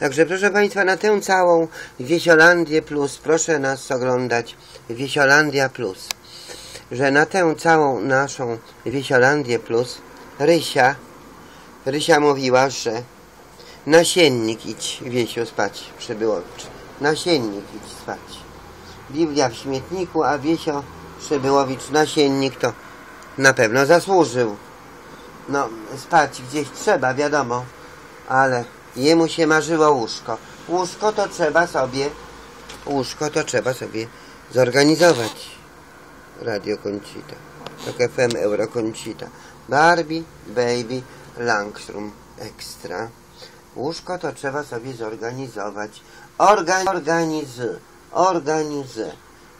Także proszę Państwa, na tę całą Wiesiolandię Plus, proszę nas oglądać Wiesiolandia Plus, że na tę całą naszą Wiesiolandię Plus Rysia, Rysia mówiła, że nasiennik idź, Wiesiu, spać, przybyłowicz, nasiennik idź spać. Biblia w śmietniku, a Wiesio Przybyłowicz nasiennik to na pewno zasłużył. No, spać gdzieś trzeba, wiadomo, ale jemu się marzyło łóżko. Łóżko to trzeba sobie, łóżko to trzeba sobie zorganizować. Radio Concita, tak FM Euro Concita. Barbie, Baby, Langstrom Extra. Łóżko to trzeba sobie zorganizować. Organ, organizy, organizy.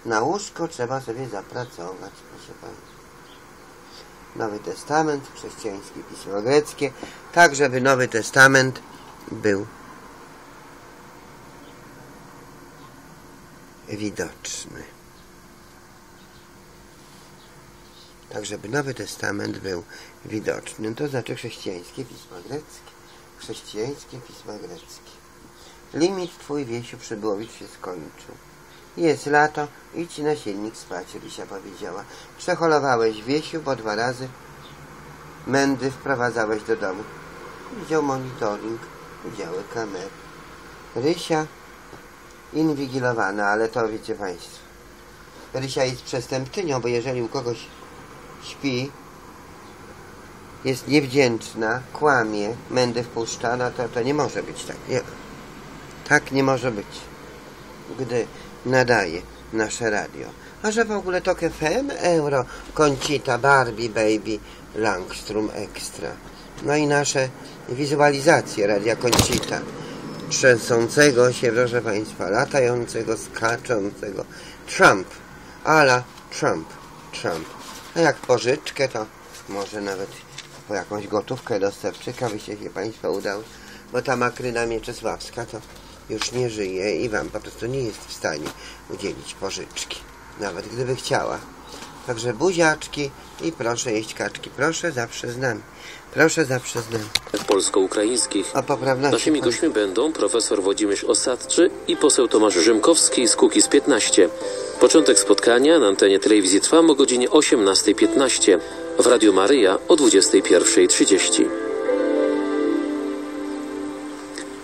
Na łóżko trzeba sobie zapracować, proszę Państwa. Nowy Testament, chrześcijańskie pismo greckie, tak żeby Nowy Testament był widoczny. Tak żeby Nowy Testament był widoczny, to znaczy chrześcijańskie pisma greckie. Chrześcijańskie pisma greckie. Limit twój wiesiu przybyłowicz się skończył. Jest lato, idź na silnik spać, Rysia powiedziała. Przeholowałeś Wiesiu, bo dwa razy mędy wprowadzałeś do domu. Widział monitoring, widziały kamery. Rysia inwigilowana, ale to wiecie Państwo. Rysia jest przestępczynią, bo jeżeli u kogoś śpi, jest niewdzięczna, kłamie, mędy wpuszcza, no to, to nie może być tak. Nie. Tak nie może być. Gdy nadaje nasze radio. A że w ogóle to FM, Euro, Concita, Barbie, Baby, Langstrom Extra. No i nasze wizualizacje radia Concita. Trzęsącego się, proszę Państwa, latającego, skaczącego. Trump, ala Trump, Trump. A jak pożyczkę, to może nawet po jakąś gotówkę dostawczyka byście się Państwa udało, bo ta Makryna Mieczysławska to już nie żyje i Wam po prostu nie jest w stanie udzielić pożyczki, nawet gdyby chciała. Także buziaczki i proszę jeść kaczki. Proszę zawsze z nami. Proszę zawsze z polsko-ukraińskich. O poprawności. Naszymi pan- gośćmi będą profesor Włodzimierz Osadczy i poseł Tomasz Rzymkowski z Kukiz 15. Początek spotkania na antenie telewizji Trwam o godzinie 18.15. W Radiu Maryja o 21.30.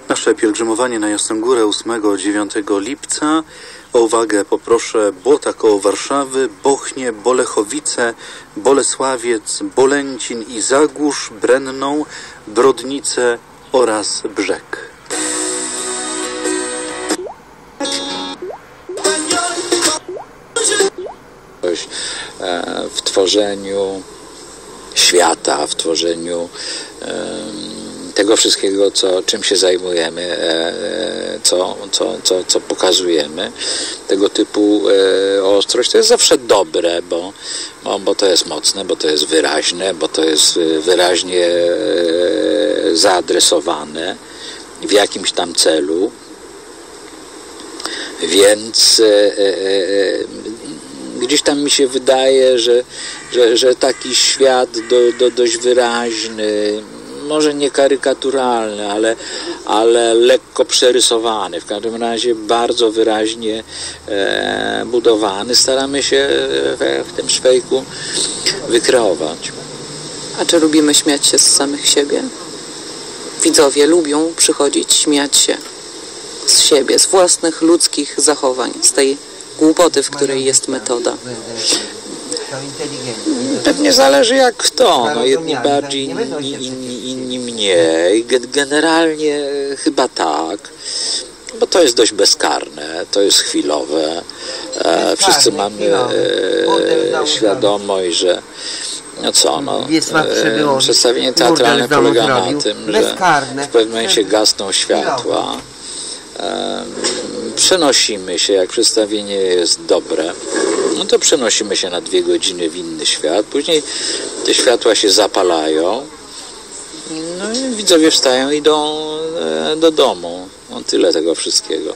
Nasze pielgrzymowanie na Jasną Górę 8-9 lipca. O uwagę poproszę Błota koło Warszawy, Bochnie, Bolechowice, Bolesławiec, Bolęcin i Zagórz, Brenną, Brodnice oraz Brzeg. e, w tworzeniu świata, w tworzeniu em, tego wszystkiego, co, czym się zajmujemy, e, e, co, co, co, co pokazujemy. Tego typu e, ostrość to jest zawsze dobre, bo, bo, bo to jest mocne, bo to jest wyraźne, bo to jest wyraźnie zaadresowane w jakimś tam celu. Więc gdzieś tam mi się wydaje, że, że, że taki świat do, do, dość wyraźny, może nie karykaturalny, ale, ale lekko przerysowany, w każdym razie bardzo wyraźnie e, budowany, staramy się w, w tym szwejku wykreować. A czy lubimy śmiać się z samych siebie? Widzowie lubią przychodzić, śmiać się z siebie, z własnych ludzkich zachowań, z tej głupoty, w której jest metoda. Pewnie zależy jak kto, no jedni bardziej, inni, inni, inni mniej. Ge- Generalnie chyba tak, bo to jest dość bezkarne, to jest chwilowe. E, wszyscy mamy e, świadomość, że no co, no, e, przedstawienie teatralne polega na tym, że w pewnym momencie gasną światła. Przenosimy się, jak przedstawienie jest dobre, no to przenosimy się na dwie godziny w inny świat. Później te światła się zapalają. No i widzowie wstają i idą e, do domu. No tyle tego wszystkiego.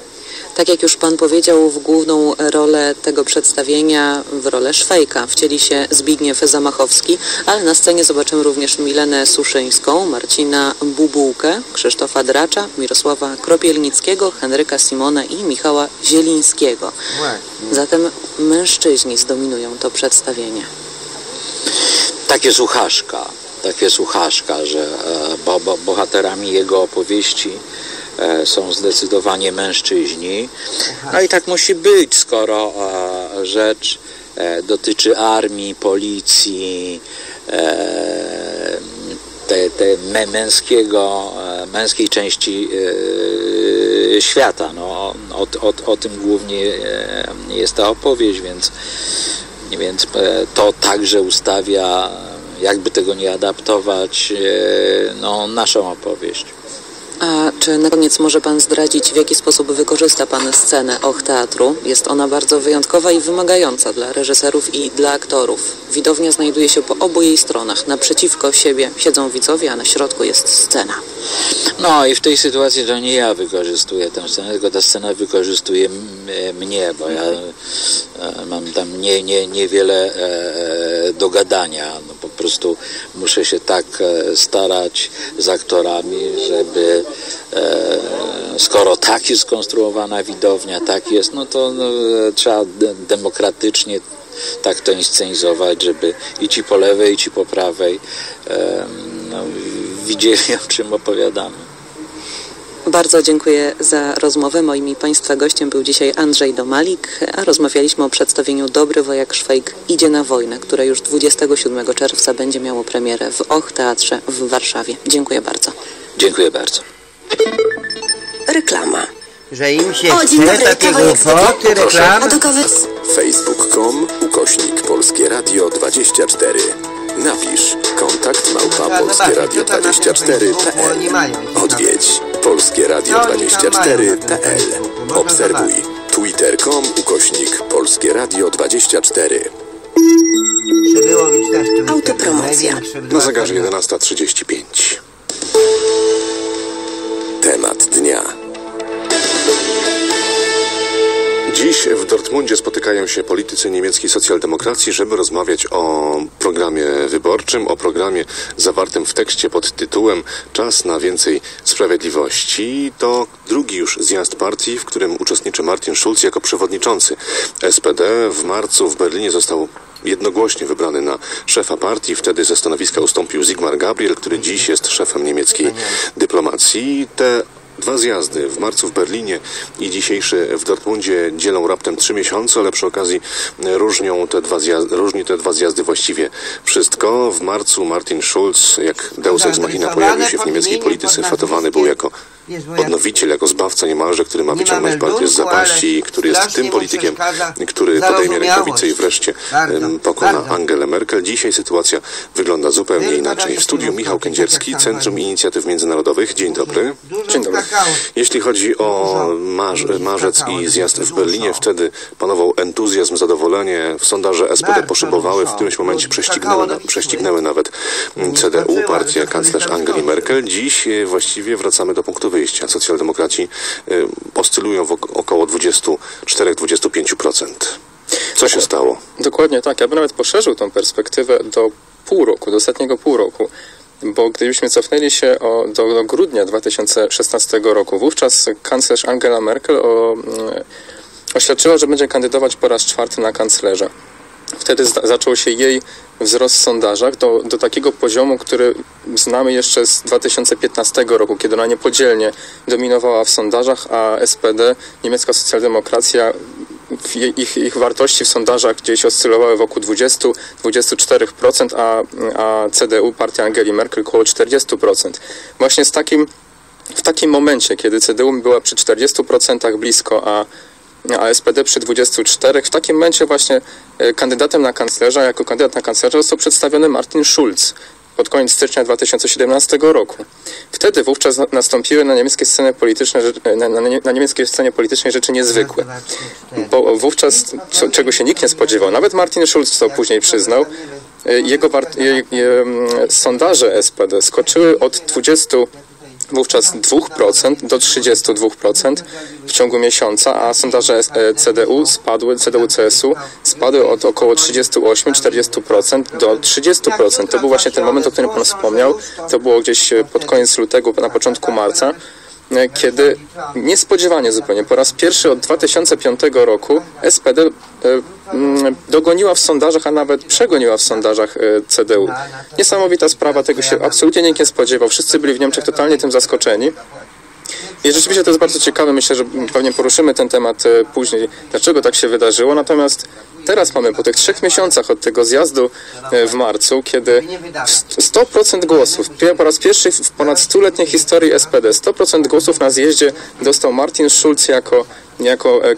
Tak jak już Pan powiedział, w główną rolę tego przedstawienia, w rolę Szwejka wcieli się Zbigniew Zamachowski, ale na scenie zobaczymy również Milenę Suszyńską, Marcina Bubułkę, Krzysztofa Dracza, Mirosława Kropielnickiego, Henryka Simona i Michała Zielińskiego. Zatem mężczyźni zdominują to przedstawienie. takie słuchaszka, takie słuchaszka, że e, bo, bo, bohaterami jego opowieści są zdecydowanie mężczyźni. No i tak musi być, skoro e, rzecz e, dotyczy armii, policji, e, te, te mę- męskiego, e, męskiej części e, świata. No, o, o, o tym głównie e, jest ta opowieść, więc więc e, to także ustawia, jakby tego nie adaptować, e, no, naszą opowieść. A czy na koniec może Pan zdradzić, w jaki sposób wykorzysta Pan scenę Och Teatru? Jest ona bardzo wyjątkowa i wymagająca dla reżyserów i dla aktorów. Widownia znajduje się po obu jej stronach. Naprzeciwko siebie siedzą widzowie, a na środku jest scena. No i w tej sytuacji to nie ja wykorzystuję tę scenę, tylko ta scena wykorzystuje e, mnie, bo ja e, mam tam nie, nie, niewiele e, do gadania. No, po prostu muszę się tak starać z aktorami, żeby skoro tak jest skonstruowana widownia, tak jest, no to no, e, trzeba de- demokratycznie tak to inscenizować, żeby i ci po lewej, i ci po prawej e, no, widzieli, o czym opowiadamy. Bardzo dziękuję za rozmowę. Moim i Państwa gościem był dzisiaj Andrzej Domalik, a rozmawialiśmy o przedstawieniu Dobry Wojak Szwejk idzie na wojnę, które już 27 czerwca będzie miało premierę w Och Teatrze w Warszawie. Dziękuję bardzo. Dziękuję bardzo. Reklama. Że im się O, dzień chce dobry, takie kawałek głupoty, A reklamy. do kawy... facebook.com ukośnik Polskie Radio 24. Napisz kontakt małpa Polskie Radio 24.pl. Odwiedź Polskie Radio 24.pl. Obserwuj twitter.com ukośnik Polskie Radio 24. Przybyłowicz też tu Autopromocja. Na zegarze 11.35. Temat dnia. Dziś w Dortmundzie spotykają się politycy niemieckiej socjaldemokracji, żeby rozmawiać o programie wyborczym, o programie zawartym w tekście pod tytułem Czas na więcej sprawiedliwości. To drugi już zjazd partii, w którym uczestniczy Martin Schulz jako przewodniczący SPD. W marcu w Berlinie został jednogłośnie wybrany na szefa partii. Wtedy ze stanowiska ustąpił Sigmar Gabriel, który dziś jest szefem niemieckiej dyplomacji. Te Dwa zjazdy w marcu w Berlinie i dzisiejszy w Dortmundzie dzielą raptem trzy miesiące, ale przy okazji różnią te dwa zjazdy, różni te dwa zjazdy właściwie wszystko. W marcu Martin Schulz, jak Deus Ex Machina, pojawił się w niemieckiej polityce. Fatowany był jako odnowiciel, jako zbawca niemalże, który ma wyciągnąć partię z zapaści który jest tym politykiem, który podejmie rękawice i wreszcie pokona. Angelę Merkel. Dzisiaj sytuacja wygląda zupełnie inaczej. W studiu Michał Kędzierski, Centrum. Inicjatyw Międzynarodowych. Dzień dobry. Dzień dobry. Jeśli chodzi o marzec i zjazd w. Berlinie, wtedy panował entuzjazm, zadowolenie. Sondaże SPD poszybowały, w którymś momencie prześcignęły, prześcignęły nawet CDU, to kanclerz Angeli. Merkel. Dziś e, właściwie wracamy do punktu wyjścia. Socjaldemokraci e, oscylują w ok- około 24-25%. Co się stało? Dokładnie tak. Ja bym nawet poszerzył tą perspektywę do pół roku, do ostatniego pół roku. Bo gdybyśmy cofnęli się o, do, do grudnia 2016 roku, wówczas kanclerz Angela Merkel o, mm, oświadczyła, że będzie kandydować po raz czwarty na kanclerza. Wtedy zaczął się jej wzrost w sondażach do, do takiego poziomu, który znamy jeszcze z 2015 roku, kiedy ona niepodzielnie dominowała w sondażach, a SPD, niemiecka socjaldemokracja, ich, ich wartości w sondażach gdzieś oscylowały wokół 20-24%, a, a CDU, partia Angeli Merkel, około 40%. Właśnie z takim, w takim momencie, kiedy CDU była przy 40% blisko, a a SPD przy 24. W takim momencie właśnie e, kandydatem na kanclerza, jako kandydat na kanclerza został przedstawiony Martin Schulz pod koniec stycznia 2017 roku. Wtedy wówczas na- nastąpiły na niemieckiej scenie politycznej, rzecz- na, na, nie- na niemieckiej scenie politycznej rzeczy niezwykłe. Bo wówczas, co, czego się nikt nie spodziewał, nawet Martin Schulz to później przyznał, e, jego je, je, sondaże SPD skoczyły od 20 wówczas 2% do 32% w ciągu miesiąca, a sondaże e, CDU spadły, CDU-CSU spadły od około 38-40% do 30%. To był właśnie ten moment, o którym Pan wspomniał. To było gdzieś pod koniec lutego, na początku marca kiedy niespodziewanie zupełnie po raz pierwszy od 2005 roku SPD e, mm, dogoniła w sondażach, a nawet przegoniła w sondażach e, CDU. Niesamowita sprawa, tego się absolutnie nikt nie spodziewał. Wszyscy byli w Niemczech totalnie tym zaskoczeni. I rzeczywiście to jest bardzo ciekawe. Myślę, że pewnie poruszymy ten temat e, później, dlaczego tak się wydarzyło. Natomiast teraz mamy po tych trzech miesiącach od tego zjazdu e, w marcu, kiedy st- 100% głosów, po raz pierwszy w ponad stuletniej historii SPD, 100% głosów na zjeździe dostał Martin Schulz jako, jako e,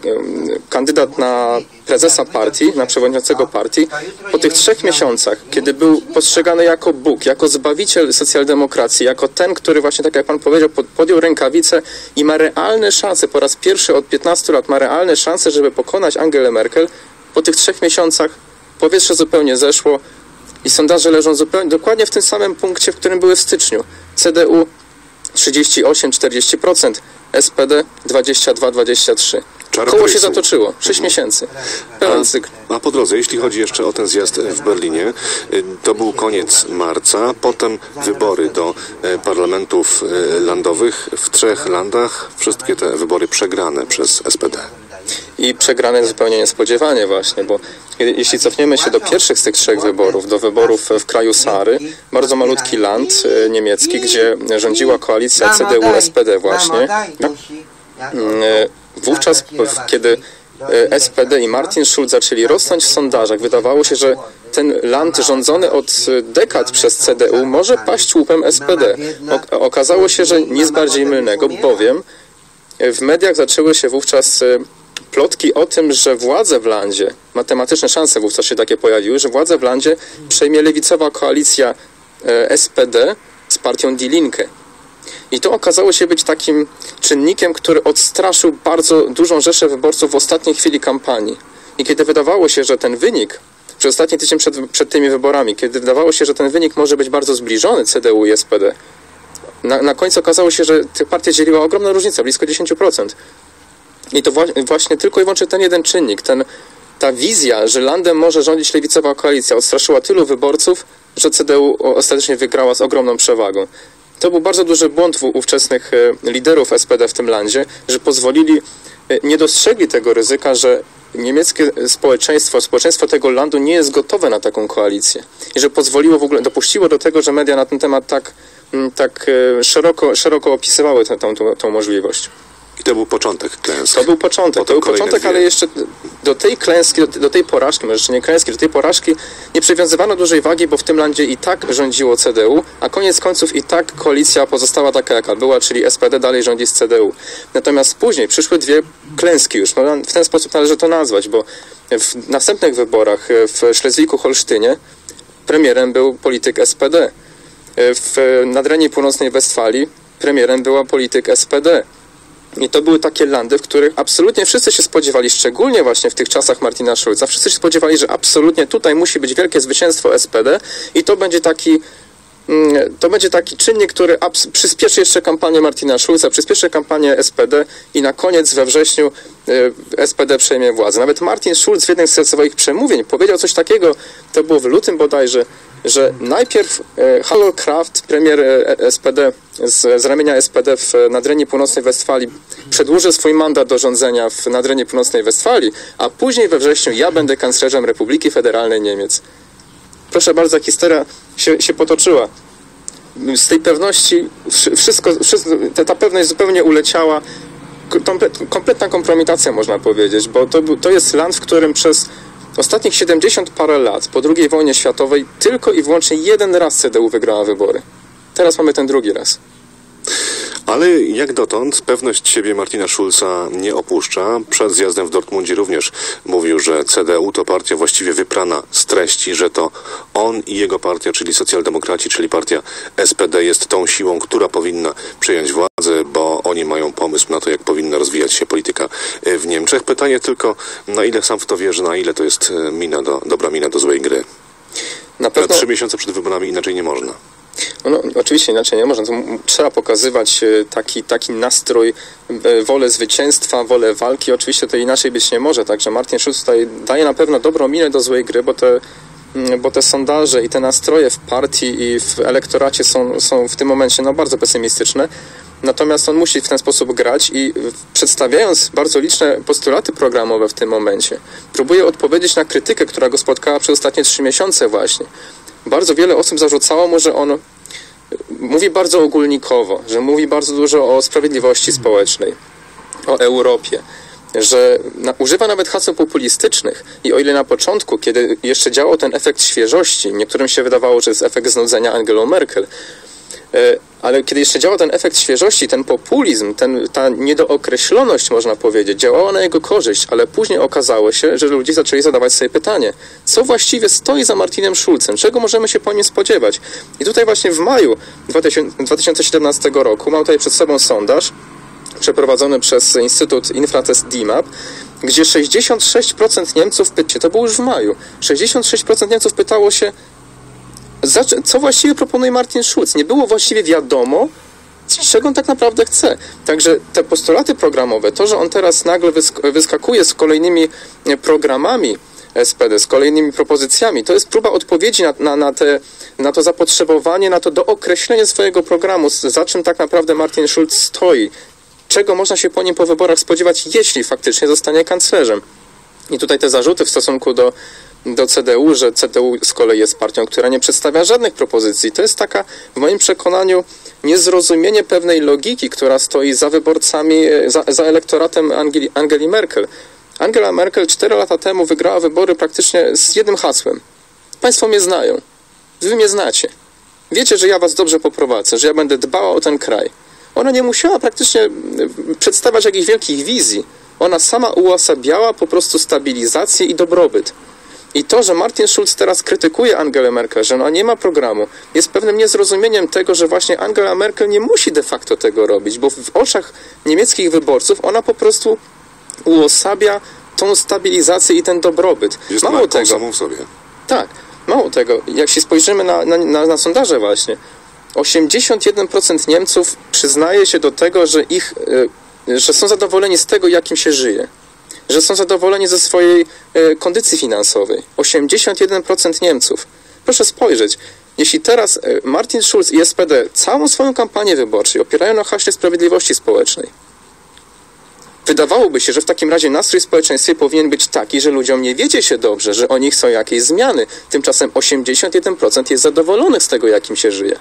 kandydat na prezesa partii, na przewodniczącego partii. Po tych trzech miesiącach, kiedy był postrzegany jako Bóg, jako zbawiciel socjaldemokracji, jako ten, który właśnie, tak jak pan powiedział, pod- podjął rękawice i ma realne szanse, po raz pierwszy od 15 lat ma realne szanse, żeby pokonać Angelę Merkel, po tych trzech miesiącach powietrze zupełnie zeszło i sondaże leżą zupełnie dokładnie w tym samym punkcie, w którym były w styczniu. CDU 38-40%, SPD 22-23%. Czarny Koło się zatoczyło. 6 miesięcy. Pełen cykl. A po drodze, jeśli chodzi jeszcze o ten zjazd w Berlinie, y, to był koniec marca, potem wybory do e, parlamentów e, landowych w trzech landach, wszystkie te wybory przegrane przez SPD. i przegrane zupełnie niespodziewanie właśnie, bo jeśli cofniemy się do pierwszych z tych trzech wyborów, do wyborów w kraju Sary, bardzo malutki land niemiecki, gdzie rządziła koalicja CDU-SPD właśnie, no, e, wówczas w- kiedy e, SPD i Martin Schulz zaczęli rosnąć w sondażach, wydawało się, że ten land rządzony od e, dekad przez CDU może paść łupem SPD. Okazało się, że nic bardziej mylnego, bowiem w mediach zaczęły się wówczas e, plotki o tym, że władze w landzie, matematyczne szanse wówczas się takie pojawiły, że władze w landzie przejmie lewicowa koalicja e, SPD z partią Die Linke. I to okazało się być takim czynnikiem, który odstraszył bardzo dużą rzeszę wyborców w ostatniej chwili kampanii. I kiedy wydawało się, że ten wynik, przez ostatni tydzień przed, przed tymi wyborami, kiedy wydawało się, że ten wynik może być bardzo zbliżony CDU i SPD, na, na końcu okazało się, że te partie dzieliła ogromna różnica, blisko 10%. I to wła- właśnie tylko i wyłącznie ten jeden czynnik, ten, ta wizja, że landem może rządzić lewicowa koalicja, odstraszyła tylu wyborców, że CDU ostatecznie wygrała z ogromną przewagą. To był bardzo duży błąd w ówczesnych e, liderów SPD w tym landzie, że pozwolili, e, nie dostrzegli tego ryzyka, że niemieckie społeczeństwo, społeczeństwo tego landu nie jest gotowe na taką koalicję. I że pozwoliło w ogóle, dopuściło do tego, że media na ten temat tak, tak e, szeroko, szeroko opisywały tę, tą, tą możliwość. I to był początek klęsk. To był początek, to był początek, dwie. ale jeszcze do tej klęski, do, do tej porażki, może jeszcze nie klęski, do tej porażki nie przywiązywano dużej wagi, bo w tym landzie i tak rządziło CDU, a koniec końców i tak koalicja pozostała taka, jaka była, czyli SPD dalej rządzi z CDU. Natomiast później przyszły dwie klęski już, no, w ten sposób należy to nazwać, bo w następnych wyborach w Szlezwiku-Holsztynie premierem był polityk SPD. W Nadrenii Północnej Westfalii premierem była polityk SPD. I to były takie landy, w których absolutnie wszyscy się spodziewali, szczególnie właśnie w tych czasach Martina Schulza, wszyscy się spodziewali, że absolutnie tutaj musi być wielkie zwycięstwo SPD i to będzie taki mm, to będzie taki czynnik, który przyspieszy jeszcze kampanię Martina Schulza, przyspieszy kampanię SPD i na koniec we wrześniu e, SPD przejmie władzę. Nawet Martin Schulz w jednym z swoich przemówień powiedział coś takiego, to było w lutym bodajże, że najpierw e, Halol Kraft, premier e, SPD z, z ramienia SPD w Nadrenii Północnej Westfalii przedłuży swój mandat do rządzenia w Nadrenii Północnej Westfalii, a później we wrześniu ja będę kanclerzem Republiki Federalnej Niemiec. Proszę bardzo, historia się, się potoczyła. Z tej pewności wszy- wszystko, wszystko ta, ta pewność zupełnie uleciała. Komplet, kompletna kompromitacja można powiedzieć, bo to, to jest land, w którym przez ostatnich 70 parę lat po II wojnie światowej tylko i wyłącznie jeden raz CDU wygrała wybory. Teraz mamy ten drugi raz. Ale jak dotąd pewność siebie Martina Schulza nie opuszcza. Przed zjazdem w Dortmundzie również mówił, że CDU to partia właściwie wyprana z treści, że to on i jego partia, czyli socjaldemokraci, czyli partia SPD jest tą siłą, która powinna przejąć władzę, bo oni mają pomysł na to, jak powinna rozwijać się polityka w Niemczech. Pytanie tylko, na ile sam w to wierzy, na ile to jest e, mina do, dobra mina do złej gry. Na Na pewno, trzy miesiące przed wyborami inaczej nie można. No, oczywiście inaczej nie można. Trzeba pokazywać e, taki, taki nastrój, e, wolę zwycięstwa, wolę walki. Oczywiście to inaczej być nie może. Także Martin Schulz tutaj daje na pewno dobrą minę do złej gry, bo te, bo te sondaże i te nastroje w partii i w elektoracie są, są w tym momencie no, bardzo pesymistyczne. Natomiast on musi w ten sposób grać i przedstawiając bardzo liczne postulaty programowe w tym momencie, próbuje odpowiedzieć na krytykę, która go spotkała przez ostatnie trzy miesiące właśnie. Bardzo wiele osób zarzucało mu, że on mówi bardzo ogólnikowo, że mówi bardzo dużo o sprawiedliwości społecznej, o Europie, że na, używa nawet haseł populistycznych. I o ile na początku, kiedy jeszcze działał ten efekt świeżości, niektórym się wydawało, że jest efekt znudzenia Angelą Merkel, ale kiedy jeszcze działał ten efekt świeżości, ten populizm, ten, ta niedookreśloność, można powiedzieć, działała na jego korzyść, ale później okazało się, że ludzie zaczęli zadawać sobie pytanie, co właściwie stoi za Martinem Schulzem, czego możemy się po nim spodziewać. I tutaj właśnie w maju 2000 2017 roku mam tutaj przed sobą sondaż, przeprowadzony przez Instytut Infratest DIMAP, gdzie 66% Niemców, pytacie, to było już w maju, 66% Niemców pytało się, co właściwie proponuje Martin Schulz. Nie było właściwie wiadomo, czego on tak naprawdę chce. Także te postulaty programowe, to, że on teraz nagle wysk- wyskakuje z kolejnymi e, programami SPD, z kolejnymi propozycjami, to jest próba odpowiedzi na, na, na, te, na to zapotrzebowanie, na to dookreślenie swojego programu, za czym tak naprawdę Martin Schulz stoi. Czego można się po nim po wyborach spodziewać, jeśli faktycznie zostanie kanclerzem. I tutaj te zarzuty w stosunku do, do CDU, że CDU z kolei jest partią, która nie przedstawia żadnych propozycji, to jest taka, w moim przekonaniu, niezrozumienie pewnej logiki, która stoi za wyborcami, e, za, za elektoratem Angeli, Angeli Merkel. Angela Merkel 4 lata temu wygrała wybory praktycznie z jednym hasłem. Państwo mnie znają. Wy mnie znacie. Wiecie, że ja was dobrze poprowadzę, że ja będę dbała o ten kraj. Ona nie musiała praktycznie przedstawiać jakichś wielkich wizji. Ona sama uosabiała po prostu stabilizację i dobrobyt. I to, że Martin Schulz teraz krytykuje Angelę Merkel, że ona nie ma programu, jest pewnym niezrozumieniem tego, że właśnie Angela Merkel nie musi de facto tego robić, bo w oczach niemieckich wyborców ona po prostu uosabia tą stabilizację i ten dobrobyt. Jest Mało tego, samą w sobie. tak, mało tego, jak się spojrzymy na, na, na, na sondaże właśnie, 81% Niemców przyznaje się do tego, że ich, e, że są zadowoleni z tego, jakim się żyje. Że są zadowoleni ze swojej e, kondycji finansowej. 81% Niemców. Proszę spojrzeć, jeśli teraz e, Martin Schulz i SPD całą swoją kampanię wyborczą opierają na haśle sprawiedliwości społecznej, Wydawałoby się, że w takim razie nastrój w społeczeństwie powinien być taki, że ludziom nie wiedzie się dobrze, że oni chcą jakiejś zmiany. Tymczasem 81% jest zadowolonych z tego, jakim się żyje.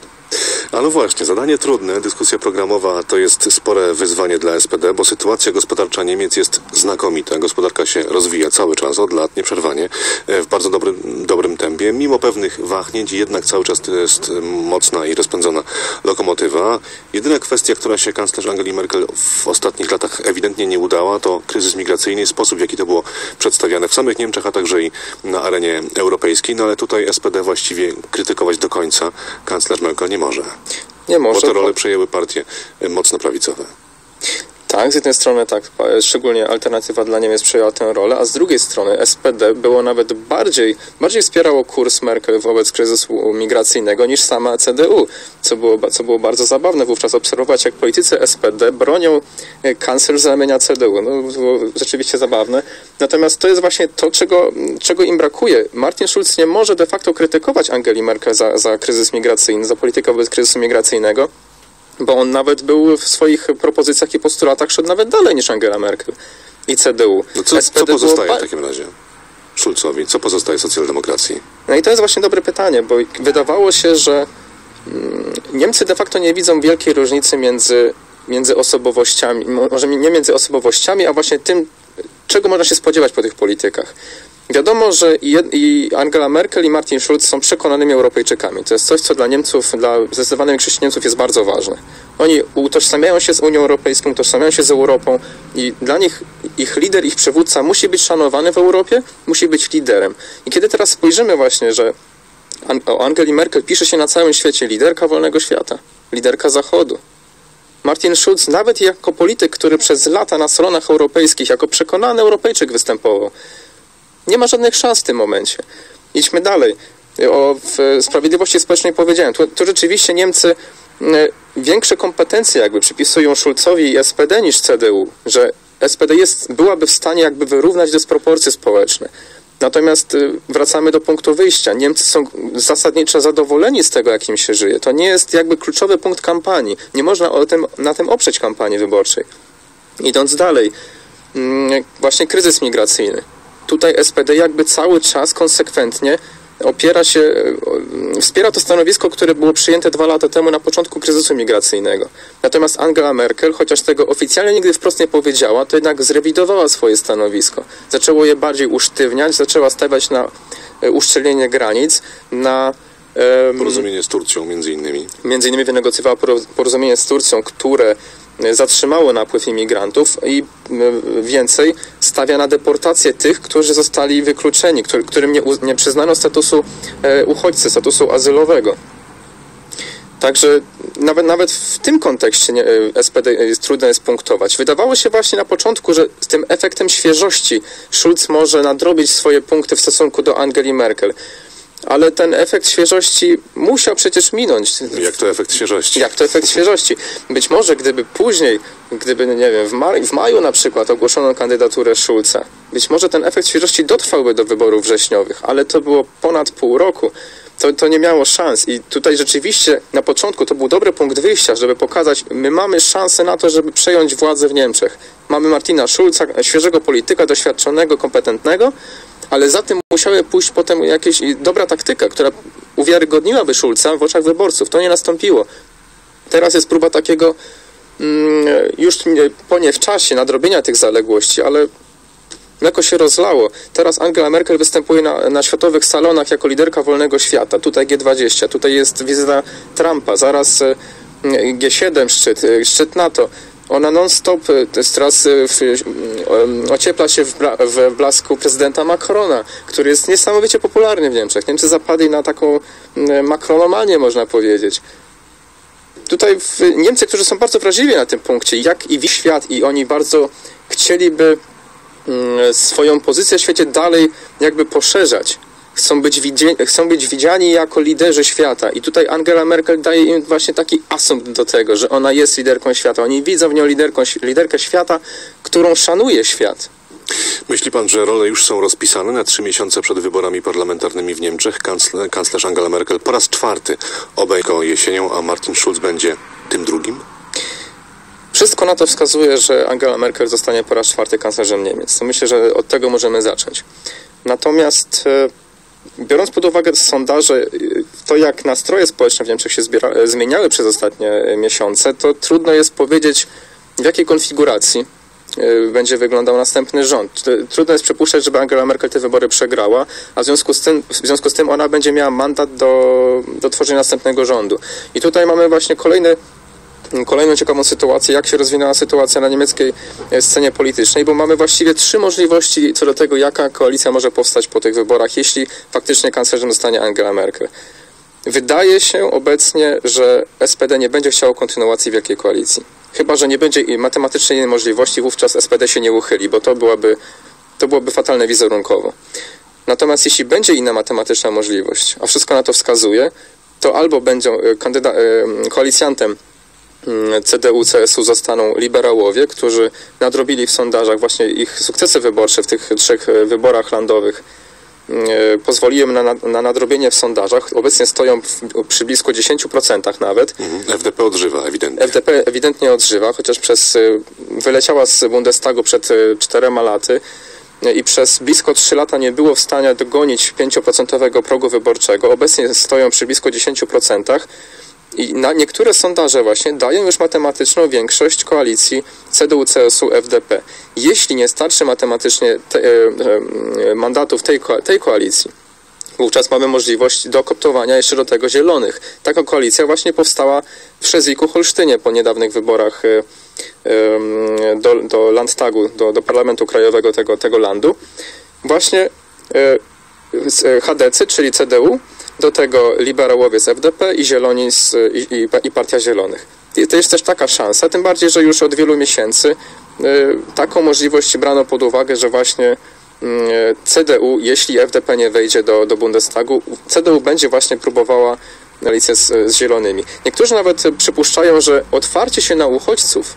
A no właśnie, zadanie trudne, dyskusja programowa to jest spore wyzwanie dla SPD, bo sytuacja gospodarcza Niemiec jest znakomita. Gospodarka się rozwija cały czas, od lat, nieprzerwanie, e, w bardzo dobrym, dobrym tempie. Mimo pewnych wahnięć, jednak cały czas to jest mocna i rozpędzona lokomotywa. Jedyna kwestia, która się kanclerz Angeli Merkel w ostatnich latach ewidentnie nie udała, to kryzys migracyjny sposób, w jaki to było przedstawiane w samych Niemczech, a także i na arenie europejskiej. No ale tutaj SPD właściwie krytykować do końca kanclerz Merkel nie może. Nie Bo może. tę rolę przejęły partie e, mocno prawicowe. Tak, z jednej strony tak, pa- szczególnie Alternatywa dla Niemiec przejęła tę rolę, a z drugiej strony SPD było nawet bardziej, bardziej wspierało kurs Merkel wobec kryzysu migracyjnego niż sama CDU, co było, co było bardzo zabawne wówczas obserwować, jak politycy SPD bronią e, kanclerz z ramienia CDU. No, było rzeczywiście zabawne. Natomiast to jest właśnie to, czego, czego im brakuje. Martin Schulz nie może de facto krytykować Angeli Merkel za, za kryzys migracyjny, za politykę wobec kryzysu migracyjnego, bo on nawet był w swoich propozycjach i postulatach szedł nawet dalej niż Angela Merkel i CDU. No co, co SPD było pozostaje ba- w takim razie Schulzowi? Co pozostaje socjaldemokracji? No i to jest właśnie dobre pytanie, bo wydawało się, że mm, Niemcy de facto nie widzą wielkiej różnicy między, między osobowościami, mo- może nie między osobowościami, a właśnie tym, czego można się spodziewać po tych politykach. Wiadomo, że i Angela Merkel i Martin Schulz są przekonanymi Europejczykami. To jest coś, co dla Niemców, dla zdecydowanej większości Niemców jest bardzo ważne. Oni utożsamiają się z Unią Europejską, utożsamiają się z Europą i dla nich ich lider, ich przywódca musi być szanowany w Europie, musi być liderem. I kiedy teraz spojrzymy właśnie, że o Angeli Merkel pisze się na całym świecie liderka wolnego świata, liderka Zachodu. Martin Schulz, nawet jako polityk, który przez lata na stronach europejskich, jako przekonany Europejczyk występował, nie ma żadnych szans w tym momencie. Idźmy dalej. O sprawiedliwości społecznej powiedziałem. Tu, tu rzeczywiście Niemcy e, większe kompetencje jakby przypisują Schulzowi i SPD niż CDU, że SPD jest, byłaby w stanie jakby wyrównać dysproporcje społeczne. Natomiast y, wracamy do punktu wyjścia. Niemcy są zasadniczo zadowoleni z tego, jak im się żyje. To nie jest jakby kluczowy punkt kampanii. Nie można o tym, na tym oprzeć kampanii wyborczej. Idąc dalej, mm, właśnie kryzys migracyjny. Tutaj SPD jakby cały czas konsekwentnie opiera się, e, wspiera to stanowisko, które było przyjęte dwa lata temu na początku kryzysu migracyjnego. Natomiast Angela Merkel, chociaż tego oficjalnie nigdy wprost nie powiedziała, to jednak zrewidowała swoje stanowisko. Zaczęło je bardziej usztywniać, zaczęła stawiać na e, uszczelnienie granic, na Porozumienie z Turcją między innymi. Między innymi wynegocjowała poro- porozumienie z Turcją, które zatrzymało napływ imigrantów i e, więcej stawia na deportację tych, którzy zostali wykluczeni, którym nie, nie przyznano statusu e, uchodźcy, statusu azylowego. Także nawet, nawet w tym kontekście nie, e, SPD jest trudno jest punktować. Wydawało się właśnie na początku, że z tym efektem świeżości Schulz może nadrobić swoje punkty w stosunku do Angeli Merkel. Ale ten efekt świeżości musiał przecież minąć. Jak to efekt świeżości? Jak to efekt świeżości? Być może gdyby później, gdyby, nie wiem, w, maj, w maju na przykład ogłoszono kandydaturę Schulza, być może ten efekt świeżości dotrwałby do wyborów wrześniowych, ale to było ponad pół roku. To, to nie miało szans i tutaj rzeczywiście na początku to był dobry punkt wyjścia, żeby pokazać, my mamy szansę na to, żeby przejąć władzę w Niemczech. Mamy Martina Schulza, świeżego polityka, doświadczonego, kompetentnego, ale za tym musiały pójść potem jakieś i dobra taktyka, która uwiarygodniłaby Schulza w oczach wyborców. To nie nastąpiło. Teraz jest próba takiego mm, już po nie w czasie nadrobienia tych zaległości, ale mleko się rozlało. Teraz Angela Merkel występuje na, na światowych salonach jako liderka wolnego świata. Tutaj G20, tutaj jest wizyta Trumpa, zaraz e, G7 szczyt, e, szczyt NATO. Ona non-stop to jest teraz e, w, e, ociepla się w, w blasku prezydenta Macrona, który jest niesamowicie popularny w Niemczech. Niemcy zapadli na taką makronomanię, można powiedzieć tutaj Niemcy, którzy są bardzo wrażliwi na tym punkcie, jak i świat i oni bardzo chcieliby swoją pozycję w świecie dalej jakby poszerzać. Chcą być, chcą być widziani jako liderzy świata. I tutaj Angela Merkel daje im właśnie taki asumpt do tego, że ona jest liderką świata. Oni widzą w nią liderką, liderkę świata, którą szanuje świat. Myśli pan, że role już są rozpisane na trzy miesiące przed wyborami parlamentarnymi w Niemczech? Kancler, kanclerz Angela Merkel po raz czwarty obejdzie go jesienią, a Martin Schulz będzie tym drugim? Wszystko na to wskazuje, że Angela Merkel zostanie po raz czwarty kanclerzem Niemiec. Myślę, że od tego możemy zacząć. Natomiast e, biorąc pod uwagę sondaże, e, to jak nastroje społeczne w Niemczech się zbiera, e, zmieniały przez ostatnie e, miesiące, to trudno jest powiedzieć, w jakiej konfiguracji będzie wyglądał następny rząd. Trudno jest przypuszczać, żeby Angela Merkel te wybory przegrała, a w związku z tym, w związku z tym ona będzie miała mandat do, do tworzenia następnego rządu. I tutaj mamy właśnie kolejny kolejną ciekawą sytuację, jak się rozwinęła sytuacja na niemieckiej e, scenie politycznej, bo mamy właściwie trzy możliwości co do tego, jaka koalicja może powstać po tych wyborach, jeśli faktycznie kanclerzem zostanie Angela Merkel. Wydaje się obecnie, że SPD nie będzie chciało kontynuacji wielkiej koalicji. Chyba, że nie będzie i matematycznie innej możliwości, wówczas SPD się nie uchyli, bo to byłaby, to byłoby fatalne wizerunkowo. Natomiast jeśli będzie inna matematyczna możliwość, a wszystko na to wskazuje, to albo będą e, kandyda- e, koalicjantem mm, CDU, CSU zostaną liberałowie, którzy nadrobili w sondażach właśnie ich sukcesy wyborcze w tych trzech e, wyborach landowych. e, Pozwoliły im na, na, na nadrobienie w sondażach. Obecnie stoją w, przy blisko 10% nawet. Mhm. FDP odżywa ewidentnie. FDP ewidentnie odżywa, chociaż przez y, wyleciała z Bundestagu przed czterema laty i przez blisko 3 lata nie było w stanie dogonić 5% progu wyborczego. Obecnie stoją przy blisko 10%. I na niektóre sondaże właśnie dają już matematyczną większość koalicji CDU, CSU, FDP. Jeśli nie starczy matematycznie te, e, e, mandatów tej, tej koalicji, wówczas mamy możliwość dokoptowania jeszcze do tego zielonych. Taka koalicja właśnie powstała w Szezwiku-Holsztynie po niedawnych wyborach e, em, do, do Landtagu, do, do Parlamentu Krajowego tego, tego landu. Właśnie e, e, HDC, czyli CDU, do tego liberałowie z FDP i Zieloni z, i, i, i Partia Zielonych. I to jest też taka szansa, tym bardziej, że już od wielu miesięcy e, taką możliwość brano pod uwagę, że właśnie mm, CDU, jeśli FDP nie wejdzie do, do Bundestagu, CDU będzie właśnie próbowała koalicję z, z Zielonymi. Niektórzy nawet przypuszczają, że otwarcie się na uchodźców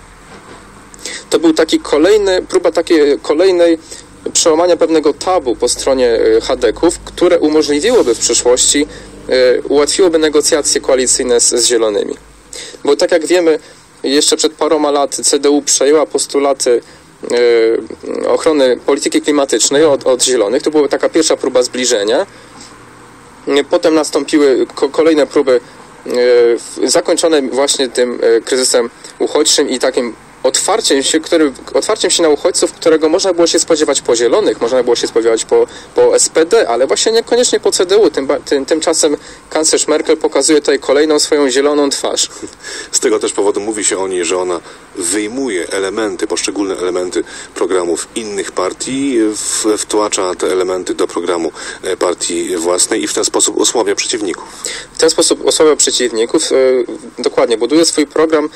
to był taki kolejny, próba takiej kolejnej przełamania pewnego tabu po stronie e, Hadeków, które umożliwiłoby w przyszłości, e, ułatwiłoby negocjacje koalicyjne z, z Zielonymi. Bo tak jak wiemy, jeszcze przed paroma lat CDU przejęła postulaty e, ochrony polityki klimatycznej od, od Zielonych. To była taka pierwsza próba zbliżenia. Potem nastąpiły ko- kolejne próby zakończone właśnie tym kryzysem uchodźczym i takim otwarciem się, który, otwarciem się na uchodźców, którego można było się spodziewać po Zielonych, można było się spodziewać po, po SPD, ale właśnie niekoniecznie po CDU. Tym, tym, tymczasem kanclerz Merkel pokazuje tutaj kolejną swoją zieloną twarz. Z tego też powodu mówi się o niej, że ona wyjmuje elementy, poszczególne elementy programów innych partii, w, wtłacza te elementy do programu e, partii własnej i w ten sposób osłabia przeciwników. W ten sposób osłabia przeciwników. e, Dokładnie, buduje swój program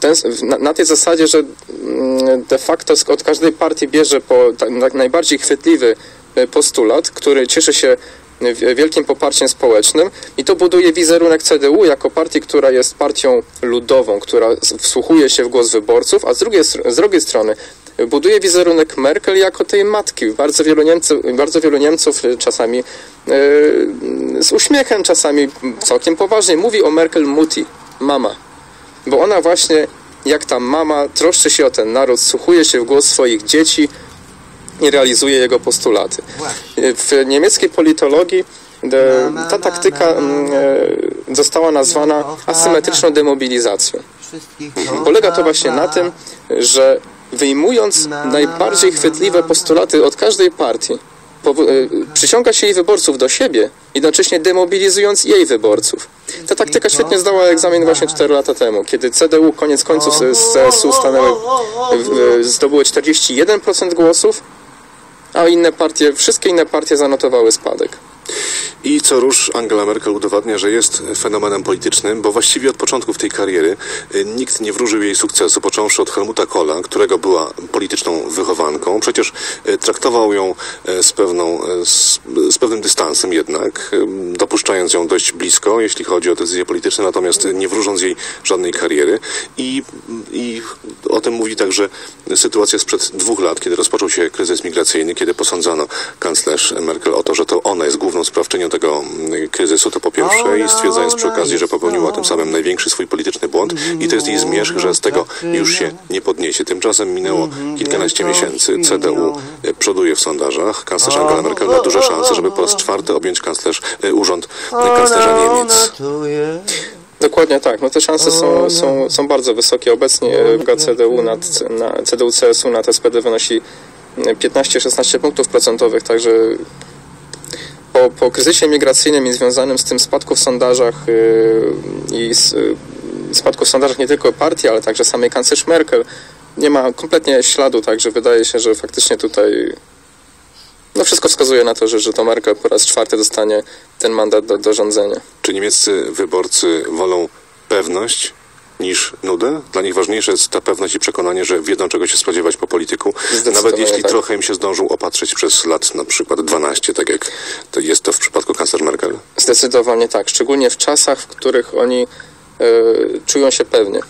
ten, w- na, na tej zasadzie, że mm, de facto od każdej partii bierze po tak, na- najbardziej chwytliwy e, postulat, który cieszy się w- wielkim poparciem społecznym i to buduje wizerunek CDU jako partii, która jest partią ludową, która wsłuchuje się w głos wyborców, a z drugiej, z drugiej strony buduje wizerunek Merkel jako tej matki. Bardzo wielu Niemców, bardzo wielu Niemców e, czasami e, z uśmiechem, czasami całkiem poważnie mówi o Merkel Mutti, mama. Bo ona właśnie, jak ta mama, troszczy się o ten naród, słuchuje się w głos swoich dzieci i realizuje jego postulaty. W niemieckiej politologii e, ta taktyka mm, e, została nazwana asymetryczną demobilizacją. Wszystkich Polega to właśnie na. tym, że wyjmując najbardziej chwytliwe postulaty od każdej partii, przyciąga się jej wyborców do siebie, jednocześnie demobilizując jej wyborców. Ta taktyka świetnie zdała egzamin właśnie 4 lata temu, kiedy CDU koniec końców z CSU stanęły, zdobyły 41% głosów, a inne partie, wszystkie inne partie zanotowały spadek. I co rusz Angela Merkel udowadnia, że jest fenomenem politycznym, bo właściwie od początków tej kariery y, nikt nie wróżył jej sukcesu, począwszy od Helmuta Kohla, którego była polityczną wychowanką. Przecież y, traktował ją y, z, pewną, z, z pewnym dystansem jednak, dopuszczając ją dość blisko, jeśli chodzi o decyzje polityczne, natomiast nie wróżąc jej żadnej kariery. I, I o tym mówi także sytuacja sprzed dwóch lat, kiedy rozpoczął się kryzys migracyjny, kiedy posądzano kanclerz Merkel o to, że to ona jest główną sprawczynią tego mm, kryzysu, to po pierwsze i stwierdzając przy okazji, że popełniła tym samym największy swój polityczny błąd i to jest jej zmierzch, że z tego już się nie podniesie. Tymczasem minęło kilkanaście miesięcy, CDU przoduje w sondażach, kanclerz Angela Merkel ma duże szanse, żeby po raz czwarty objąć kanclerz, e, urząd e, kanclerza Niemiec. Dokładnie tak. No te szanse są, są, są bardzo wysokie. Obecnie CDU nad, na, CDU-CSU nad SPD wynosi e, 15-16 punktów procentowych, także po, po kryzysie migracyjnym i związanym z tym spadku w sondażach e, i z, e, spadku w sondażach nie tylko partii, ale także samej kanclerz Merkel nie ma kompletnie śladu, także wydaje się, że faktycznie tutaj no wszystko wskazuje na to, że, że to Merkel po raz czwarty dostanie ten mandat do, do rządzenia. Czy niemieccy wyborcy wolą pewność niż nudę? Dla nich ważniejsza jest ta pewność i przekonanie, że wiedzą czego się spodziewać po polityku, nawet jeśli tak. trochę im się zdążą opatrzyć przez lat na przykład 12, tak jak to jest to w przypadku kanclerz Merkel. Zdecydowanie tak, szczególnie w czasach, w których oni e, czują się pewnie.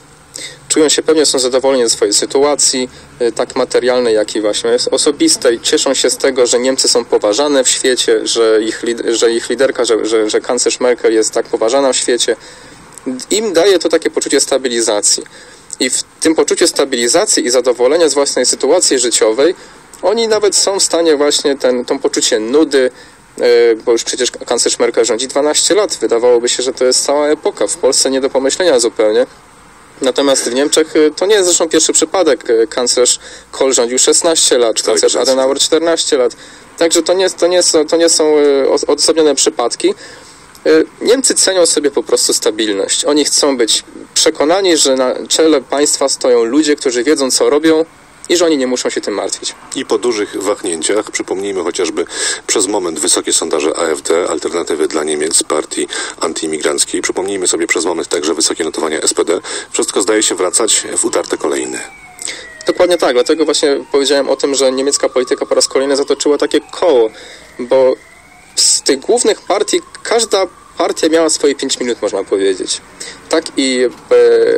Czują się pewnie, są zadowoleni ze swojej sytuacji, e, tak materialnej, jak i właśnie osobistej. Cieszą się z tego, że Niemcy są poważane w świecie, że ich, że ich liderka, że, że, że kanclerz Merkel jest tak poważana w świecie. Im daje to takie poczucie stabilizacji. I w tym poczuciu stabilizacji i zadowolenia z własnej sytuacji życiowej, oni nawet są w stanie właśnie ten, to poczucie nudy, e, bo już przecież kanclerz Merkel rządzi 12 lat. Wydawałoby się, że to jest cała epoka. W Polsce nie do pomyślenia zupełnie. Natomiast w Niemczech e, to nie jest zresztą pierwszy przypadek. E, Kanclerz Kohl rządził 16 lat, Cztery kanclerz. Adenauer 14 lat. Także to nie, to nie, są, to nie są os- odosobnione przypadki. E, Niemcy cenią sobie po prostu stabilność. Oni chcą być przekonani, że na czele państwa stoją ludzie, którzy wiedzą, co robią i że oni nie muszą się tym martwić. I po dużych wahnięciach, przypomnijmy chociażby przez moment wysokie sondaże AfD, alternatywy dla Niemiec, partii antyimigranckiej, przypomnijmy sobie przez moment także wysokie notowania SPD, wszystko zdaje się wracać w utarte kolejne. Dokładnie tak, dlatego właśnie powiedziałem o tym, że niemiecka polityka po raz kolejny zatoczyła takie koło, bo z tych głównych partii każda partia miała swoje 5 minut, można powiedzieć. Tak i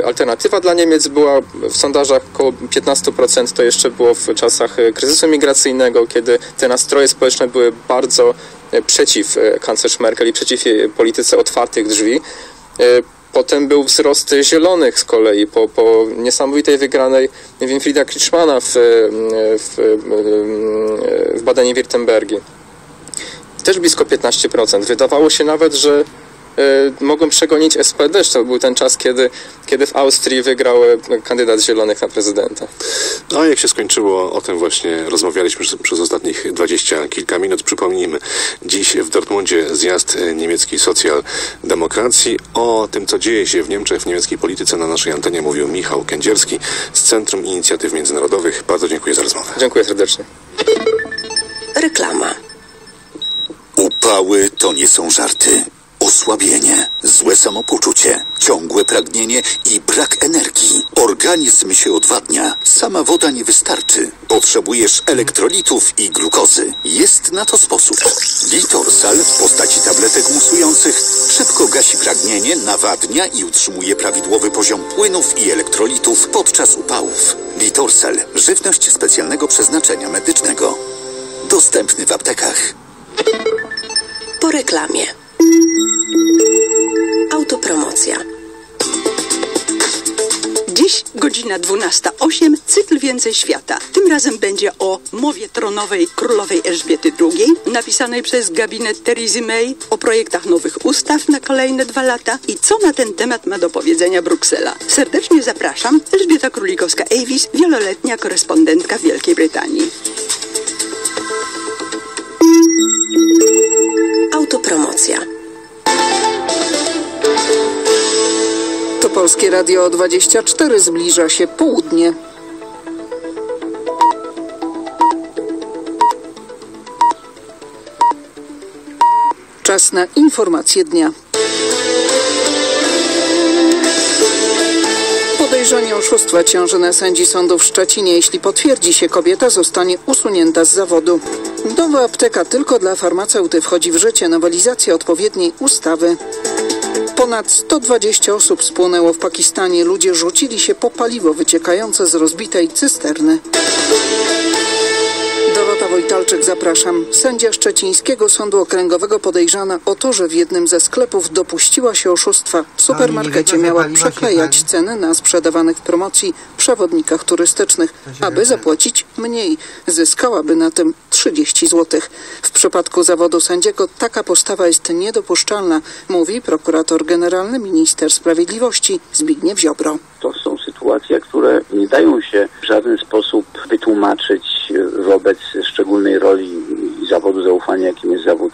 e, alternatywa dla Niemiec była w sondażach około 15%, to jeszcze było w czasach e, kryzysu migracyjnego, kiedy te nastroje społeczne były bardzo e, przeciw e, kanclerz Merkel i przeciw jej polityce otwartych drzwi. E, Potem był wzrost zielonych z kolei po, po niesamowitej wygranej Winfrieda Kretschmana w, w, w Badenie-Württembergii. Też blisko 15%. Wydawało się nawet, że e, mogą przegonić SPD. To był ten czas, kiedy, kiedy w Austrii wygrał e, kandydat zielonych na prezydenta. No a jak się skończyło, o tym właśnie rozmawialiśmy przez, przez ostatnich dwadzieścia kilka minut. Przypomnijmy, dziś w Dortmundzie zjazd niemieckiej socjaldemokracji. O tym, co dzieje się w Niemczech, w niemieckiej polityce na naszej antenie mówił Michał Kędzierski z Centrum Inicjatyw Międzynarodowych. Bardzo dziękuję za rozmowę. Dziękuję serdecznie. Reklama. Upały to nie są żarty. Osłabienie, złe samopoczucie, ciągłe pragnienie i brak energii. Organizm się odwadnia. Sama woda nie wystarczy. Potrzebujesz elektrolitów i glukozy. Jest na to sposób. Litorsal w postaci tabletek musujących szybko gasi pragnienie, nawadnia i utrzymuje prawidłowy poziom płynów i elektrolitów podczas upałów. Litorsal. Żywność specjalnego przeznaczenia medycznego. Dostępny w aptekach. Po reklamie. Autopromocja. Dziś godzina 12.08, cykl Więcej Świata. Tym razem będzie o mowie tronowej królowej Elżbiety II, napisanej przez gabinet Teresy May, o projektach nowych ustaw na kolejne dwa lata i co na ten temat ma do powiedzenia Bruksela. Serdecznie zapraszam, Elżbieta Królikowska-Avis, wieloletnia korespondentka Wielkiej Brytanii. Autopromocja. To Polskie Radio 24 zbliża się południe. Czas na informacje dnia. Podejrzenie oszustwa ciąży na sędzi sądu w Szczecinie. Jeśli potwierdzi się, kobieta zostanie usunięta z zawodu. Nowa apteka tylko dla farmaceuty wchodzi w życie. Nowelizacja odpowiedniej ustawy. Ponad 120 osób spłonęło w Pakistanie. Ludzie rzucili się po paliwo wyciekające z rozbitej cysterny. Dorota Wojtalczyk, zapraszam. Sędzia Szczecińskiego Sądu Okręgowego podejrzana o to, że w jednym ze sklepów dopuściła się oszustwa. W supermarkecie miała przeklejać ceny na sprzedawanych w promocji przewodnikach turystycznych, aby zapłacić mniej. Zyskałaby na tym 30 zł. W przypadku zawodu sędziego taka postawa jest niedopuszczalna, mówi prokurator generalny minister sprawiedliwości Zbigniew Ziobro. To są sytuacje, które nie dają się w żaden sposób wytłumaczyć wobec szczególnej roli i zawodu zaufania, jakim jest zawód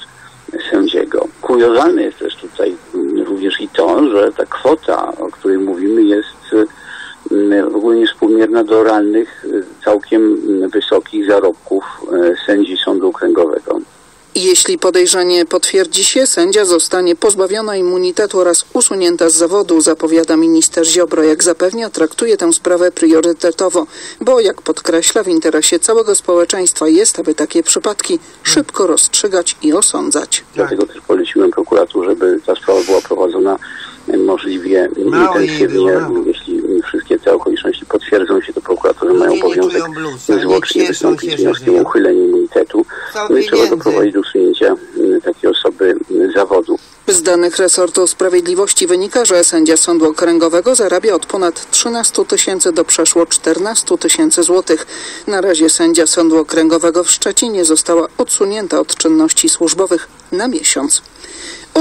sędziego. Kuriozalne jest też tutaj również i to, że ta kwota, o której mówimy, jest w ogóle niewspółmierna do realnych, całkiem wysokich zarobków sędzi Sądu Okręgowego. Jeśli podejrzenie potwierdzi się, sędzia zostanie pozbawiona immunitetu oraz usunięta z zawodu, zapowiada minister Ziobro. Jak zapewnia, traktuje tę sprawę priorytetowo, bo jak podkreśla, w interesie całego społeczeństwa jest, aby takie przypadki szybko rozstrzygać i osądzać. Dlatego też poleciłem prokuraturze, żeby ta sprawa była prowadzona możliwie intensywnie. Jeśli wszystkie te okoliczności potwierdzą się, to prokuratorzy mają obowiązek niezwłocznie wystąpić z wnioskiem o uchylenie immunitetu. No i trzeba doprowadzić do usunięcia takiej osoby z zawodu. Z danych resortu sprawiedliwości wynika, że sędzia Sądu Okręgowego zarabia od ponad 13 tysięcy do przeszło 14 tysięcy złotych. Na razie sędzia Sądu Okręgowego w Szczecinie została odsunięta od czynności służbowych na miesiąc.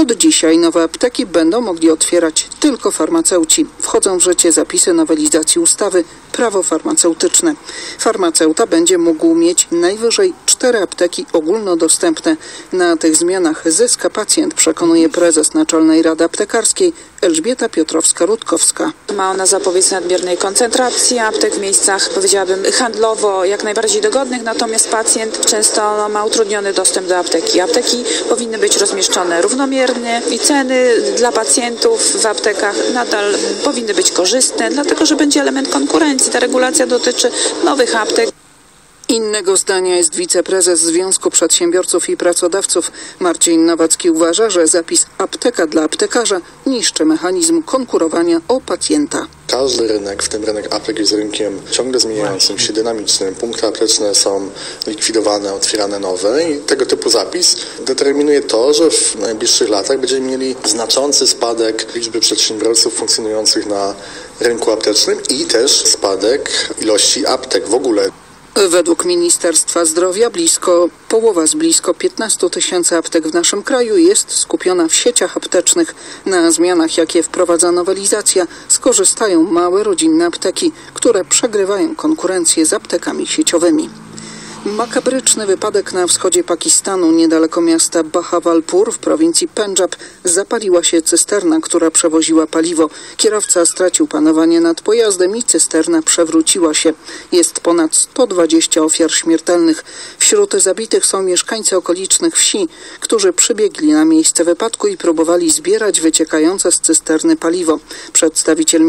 Od dzisiaj nowe apteki będą mogli otwierać tylko farmaceuci. Wchodzą w życie zapisy nowelizacji ustawy Prawo farmaceutyczne. Farmaceuta będzie mógł mieć najwyżej cztery apteki ogólnodostępne. Na tych zmianach zyska pacjent, przekonuje prezes Naczelnej Rady Aptekarskiej Elżbieta Piotrowska-Rutkowska. Ma ona zapowiedź nadmiernej koncentracji aptek w miejscach, powiedziałabym, handlowo jak najbardziej dogodnych, natomiast pacjent często no, ma utrudniony dostęp do apteki. Apteki powinny być rozmieszczone równomiernie i ceny dla pacjentów w aptekach nadal powinny być korzystne, dlatego że będzie element konkurencji. Ta regulacja dotyczy nowych aptek. Innego zdania jest wiceprezes Związku Przedsiębiorców i Pracodawców. Marcin Nowacki uważa, że zapis apteka dla aptekarza niszczy mechanizm konkurowania o pacjenta. Każdy rynek, w tym rynek aptek jest rynkiem ciągle zmieniającym się, dynamicznym. Punkty apteczne są likwidowane, otwierane nowe i tego typu zapis determinuje to, że w najbliższych latach będziemy mieli znaczący spadek liczby przedsiębiorców funkcjonujących na rynku aptecznym i też spadek ilości aptek w ogóle. Według Ministerstwa Zdrowia blisko połowa z blisko 15 tysięcy aptek w naszym kraju jest skupiona w sieciach aptecznych. Na zmianach, jakie wprowadza nowelizacja, skorzystają małe rodzinne apteki, które przegrywają konkurencję z aptekami sieciowymi. Makabryczny wypadek na wschodzie Pakistanu, niedaleko miasta Bahawalpur w prowincji Pendżab, zapaliła się cysterna, która przewoziła paliwo. Kierowca stracił panowanie nad pojazdem i cysterna przewróciła się. Jest ponad 120 ofiar śmiertelnych. Wśród zabitych są mieszkańcy okolicznych wsi, którzy przybiegli na miejsce wypadku i próbowali zbierać wyciekające z cysterny paliwo. Przedstawiciel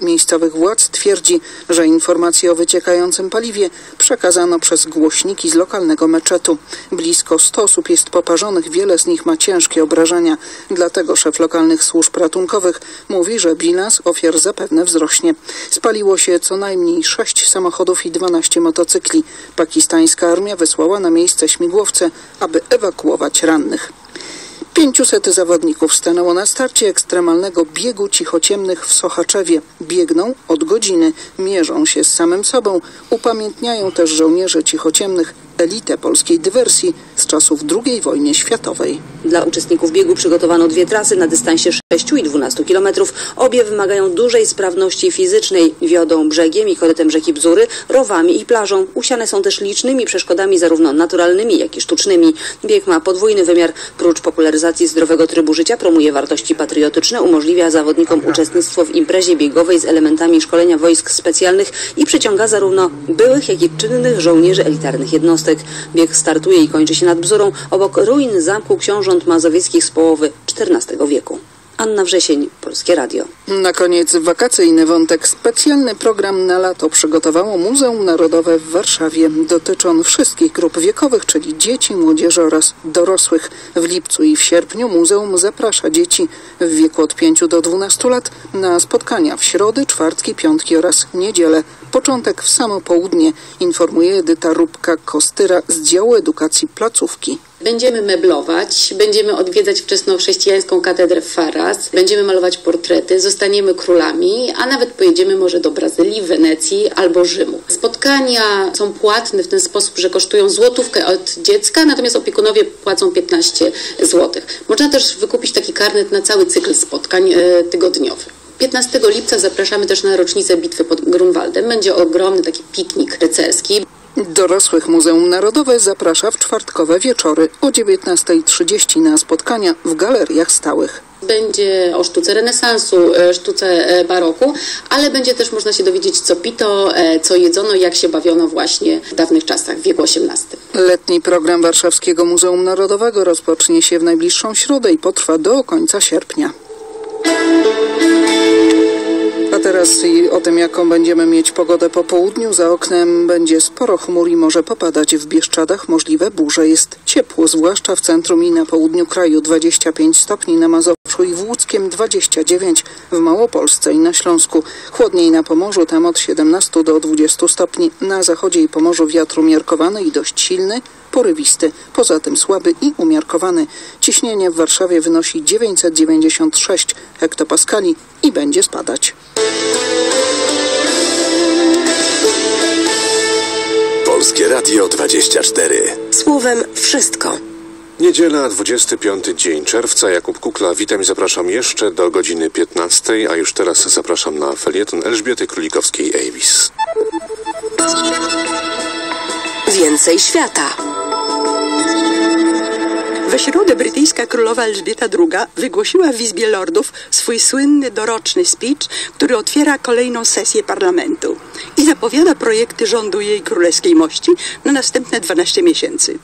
miejscowych władz twierdzi, że informacje o wyciekającym paliwie przekazano przez głos głośniki z lokalnego meczetu. Blisko 100 osób jest poparzonych, wiele z nich ma ciężkie obrażenia. Dlatego szef lokalnych służb ratunkowych mówi, że bilans ofiar zapewne wzrośnie. Spaliło się co najmniej 6 samochodów i 12 motocykli. Pakistańska armia wysłała na miejsce śmigłowce, aby ewakuować rannych. 500 zawodników stanęło na starcie ekstremalnego biegu cichociemnych w Sochaczewie. Biegną od godziny, mierzą się z samym sobą, upamiętniają też żołnierze cichociemnych elitę polskiej dywersji z czasów II wojny światowej. Dla uczestników biegu przygotowano dwie trasy na dystansie 6 i 12 km. Obie wymagają dużej sprawności fizycznej. Wiodą brzegiem i korytem rzeki Bzury, rowami i plażą. Usiane są też licznymi przeszkodami zarówno naturalnymi, jak i sztucznymi. Bieg ma podwójny wymiar. Prócz popularyzacji zdrowego trybu życia promuje wartości patriotyczne, umożliwia zawodnikom uczestnictwo w imprezie biegowej z elementami szkolenia wojsk specjalnych i przyciąga zarówno byłych, jak i czynnych żołnierzy elitarnych jednostek. Bieg startuje i kończy się nad Bzurą, obok ruin zamku książąt mazowieckich z połowy XIV wieku. Anna Wrzesień, Polskie Radio. Na koniec wakacyjny wątek. Specjalny program na lato przygotowało Muzeum Narodowe w Warszawie. Dotyczy on wszystkich grup wiekowych, czyli dzieci, młodzieży oraz dorosłych. W lipcu i w sierpniu muzeum zaprasza dzieci w wieku od 5 do 12 lat na spotkania w środy, czwartki, piątki oraz niedzielę. Początek w samo południe, informuje Edyta Rubka-Kostyra z działu edukacji placówki. Będziemy meblować, będziemy odwiedzać wczesnochrześcijańską katedrę w Faras, będziemy malować portrety, zostaniemy królami, a nawet pojedziemy może do Brazylii, Wenecji albo Rzymu. Spotkania są płatne w ten sposób, że kosztują złotówkę od dziecka, natomiast opiekunowie płacą 15 zł. Można też wykupić taki karnet na cały cykl spotkań e, tygodniowych. 15 lipca zapraszamy też na rocznicę bitwy pod Grunwaldem. Będzie ogromny taki piknik rycerski. Dorosłych Muzeum Narodowe zaprasza w czwartkowe wieczory o 19.30 na spotkania w galeriach stałych. Będzie o sztuce renesansu, e, sztuce e, baroku, ale będzie też można się dowiedzieć, co pito, e, co jedzono, jak się bawiono właśnie w dawnych czasach, w wieku XVIII. Letni program Warszawskiego Muzeum Narodowego rozpocznie się w najbliższą środę i potrwa do końca sierpnia. A teraz o tym, jaką będziemy mieć pogodę po południu. Za oknem będzie sporo chmur i może popadać w Bieszczadach. Możliwe burze. Jest ciepło, zwłaszcza w centrum i na południu kraju. 25 stopni na Mazowszu i w Łódzkiem, 29 w Małopolsce i na Śląsku. Chłodniej na Pomorzu, tam od 17 do 20 stopni. Na zachodzie i Pomorzu wiatr umiarkowany i dość silny porywisty, poza tym słaby i umiarkowany. Ciśnienie w Warszawie wynosi 996 hektopaskali i będzie spadać. Polskie Radio 24. Słowem wszystko. Niedziela, 25 dzień czerwca. Jakub Kukla, witam i zapraszam jeszcze do godziny 15, a już teraz zapraszam na felieton Elżbiety Królikowskiej-Avis. Więcej świata. We środę brytyjska królowa Elżbieta II wygłosiła w Izbie Lordów swój słynny doroczny speech, który otwiera kolejną sesję parlamentu i zapowiada projekty rządu jej królewskiej mości na następne 12 miesięcy.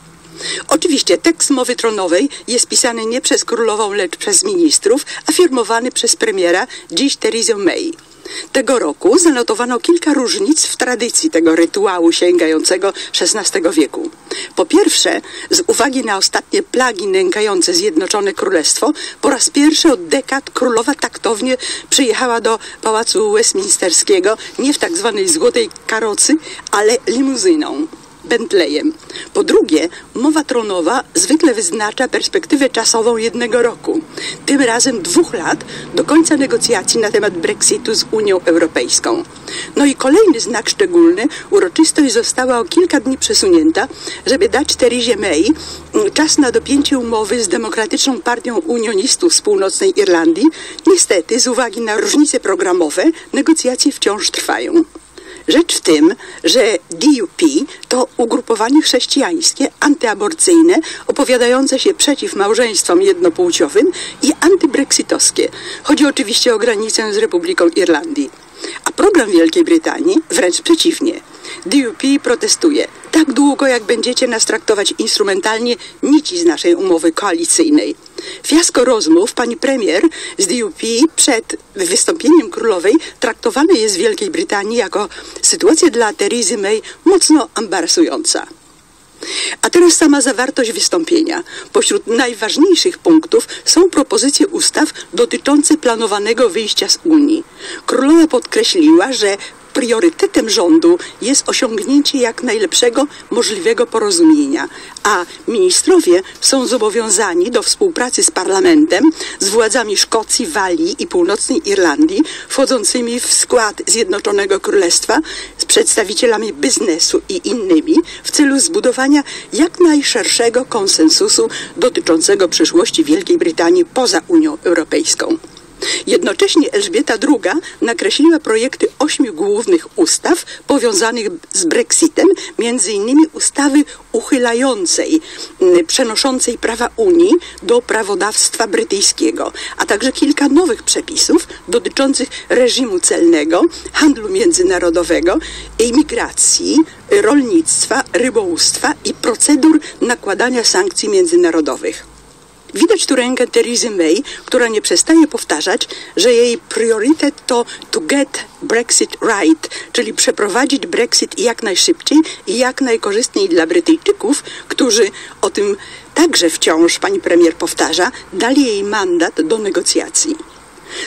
Oczywiście tekst mowy tronowej jest pisany nie przez królową, lecz przez ministrów, a firmowany przez premiera, dziś Theresa May. Tego roku zanotowano kilka różnic w tradycji tego rytuału sięgającego XVI wieku. Po pierwsze, z uwagi na ostatnie plagi nękające Zjednoczone Królestwo, po raz pierwszy od dekad królowa taktownie przyjechała do Pałacu Westminsterskiego nie w tak zwanej złotej karocy, ale limuzyną. Bentleyem. Po drugie, mowa tronowa zwykle wyznacza perspektywę czasową jednego roku, tym razem dwóch lat do końca negocjacji na temat Brexitu z Unią Europejską. No i kolejny znak szczególny, uroczystość została o kilka dni przesunięta, żeby dać Teresie May czas na dopięcie umowy z Demokratyczną Partią Unionistów z Północnej Irlandii. Niestety, z uwagi na różnice programowe, negocjacje wciąż trwają. Rzecz w tym, że DUP to ugrupowanie chrześcijańskie, antyaborcyjne, opowiadające się przeciw małżeństwom jednopłciowym i antybrexitowskie. Chodzi oczywiście o granicę z Republiką Irlandii. A program Wielkiej Brytanii wręcz przeciwnie. DUP protestuje. Tak długo, jak będziecie nas traktować instrumentalnie, nici z naszej umowy koalicyjnej. Fiasko rozmów pani premier z DUP przed wystąpieniem królowej traktowane jest w Wielkiej Brytanii jako sytuacja dla Terezy May mocno embarasująca. A teraz sama zawartość wystąpienia. Pośród najważniejszych punktów są propozycje ustaw dotyczące planowanego wyjścia z Unii. Królowa podkreśliła, że priorytetem rządu jest osiągnięcie jak najlepszego możliwego porozumienia, a ministrowie są zobowiązani do współpracy z parlamentem, z władzami Szkocji, Walii i Północnej Irlandii, wchodzącymi w skład Zjednoczonego Królestwa, z przedstawicielami biznesu i innymi w celu zbudowania jak najszerszego konsensusu dotyczącego przyszłości Wielkiej Brytanii poza Unią Europejską. Jednocześnie Elżbieta II nakreśliła projekty ośmiu głównych ustaw powiązanych z Brexitem, między innymi ustawy uchylającej, mm, przenoszącej prawa Unii do prawodawstwa brytyjskiego, a także kilka nowych przepisów dotyczących reżimu celnego, handlu międzynarodowego, imigracji, rolnictwa, rybołówstwa i procedur nakładania sankcji międzynarodowych. Widać tu rękę Terezy May, która nie przestaje powtarzać, że jej priorytet to to get Brexit right, czyli przeprowadzić Brexit jak najszybciej i jak najkorzystniej dla Brytyjczyków, którzy o tym także wciąż pani premier powtarza, dali jej mandat do negocjacji.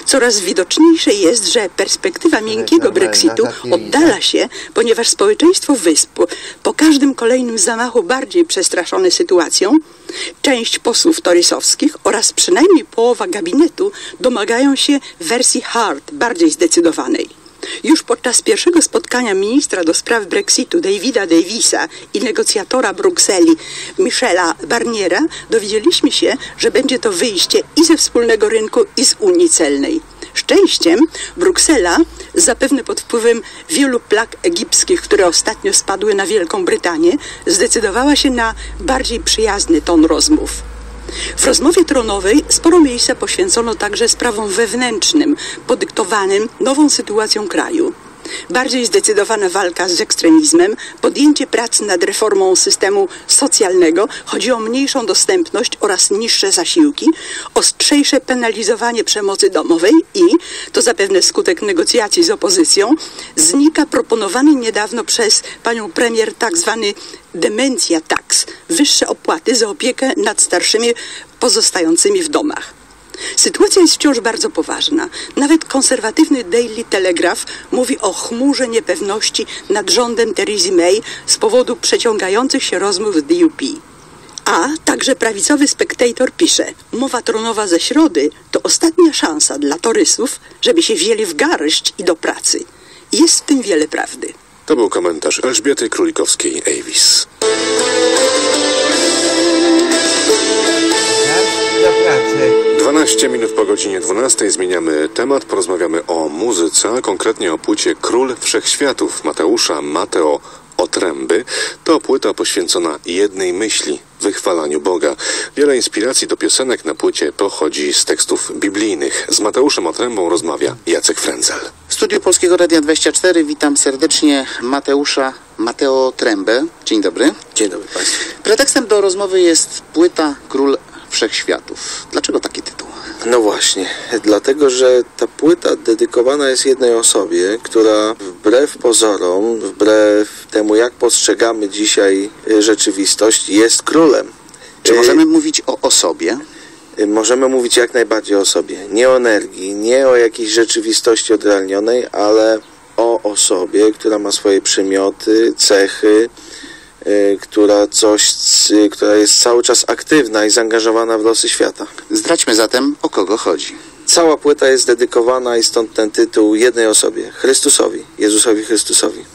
Coraz widoczniejsze jest, że perspektywa miękkiego Brexitu oddala się, ponieważ społeczeństwo wysp po każdym kolejnym zamachu bardziej przestraszone sytuacją, część posłów torysowskich oraz przynajmniej połowa gabinetu domagają się wersji hard, bardziej zdecydowanej. Już podczas pierwszego spotkania ministra do spraw Brexitu Davida Davisa i negocjatora Brukseli Michela Barniera dowiedzieliśmy się, że będzie to wyjście i ze wspólnego rynku, i z Unii Celnej. Szczęściem Bruksela, zapewne pod wpływem wielu plag egipskich, które ostatnio spadły na Wielką Brytanię, zdecydowała się na bardziej przyjazny ton rozmów. W rozmowie tronowej sporo miejsca poświęcono także sprawom wewnętrznym, podyktowanym nową sytuacją kraju. Bardziej zdecydowana walka z ekstremizmem, podjęcie pracy nad reformą systemu socjalnego, chodzi o mniejszą dostępność oraz niższe zasiłki, ostrzejsze penalizowanie przemocy domowej i, to zapewne skutek negocjacji z opozycją, znika proponowany niedawno przez panią premier tak zwany demencja tax, wyższe opłaty za opiekę nad starszymi pozostającymi w domach. Sytuacja jest wciąż bardzo poważna. Nawet konserwatywny Daily Telegraph mówi o chmurze niepewności nad rządem Theresa May z powodu przeciągających się rozmów z DUP. A także prawicowy spektator pisze, mowa tronowa ze środy to ostatnia szansa dla torysów, żeby się wzięli w garść i do pracy. Jest w tym wiele prawdy. To był komentarz Elżbiety Królikowskiej-Avis. Do pracy. 12 minut po godzinie 12 zmieniamy temat, porozmawiamy o muzyce, a konkretnie o płycie Król Wszechświatów Mateusza Mateo Otręby to płyta poświęcona jednej myśli wychwalaniu Boga. Wiele inspiracji do piosenek na płycie pochodzi z tekstów biblijnych. Z Mateuszem Otrębą rozmawia Jacek Frędzel. W studiu Polskiego Radia 24 witam serdecznie Mateusza Mateo Trębę. Dzień dobry. Dzień dobry Państwu. Pretekstem do rozmowy jest płyta Król Wszechświatów. Dlaczego taki tytuł? No właśnie, dlatego, że ta płyta dedykowana jest jednej osobie, która wbrew pozorom, wbrew temu, jak postrzegamy dzisiaj y, rzeczywistość, jest królem. Czy możemy mówić o osobie? Y, Możemy mówić jak najbardziej o sobie. Nie o energii, nie o jakiejś rzeczywistości odrealnionej, ale o osobie, która ma swoje przymioty, cechy, y, która coś, y, która jest cały czas aktywna i zaangażowana w losy świata. Zdradźmy zatem, o kogo chodzi. Cała płyta jest dedykowana i stąd ten tytuł jednej osobie, Chrystusowi, Jezusowi Chrystusowi.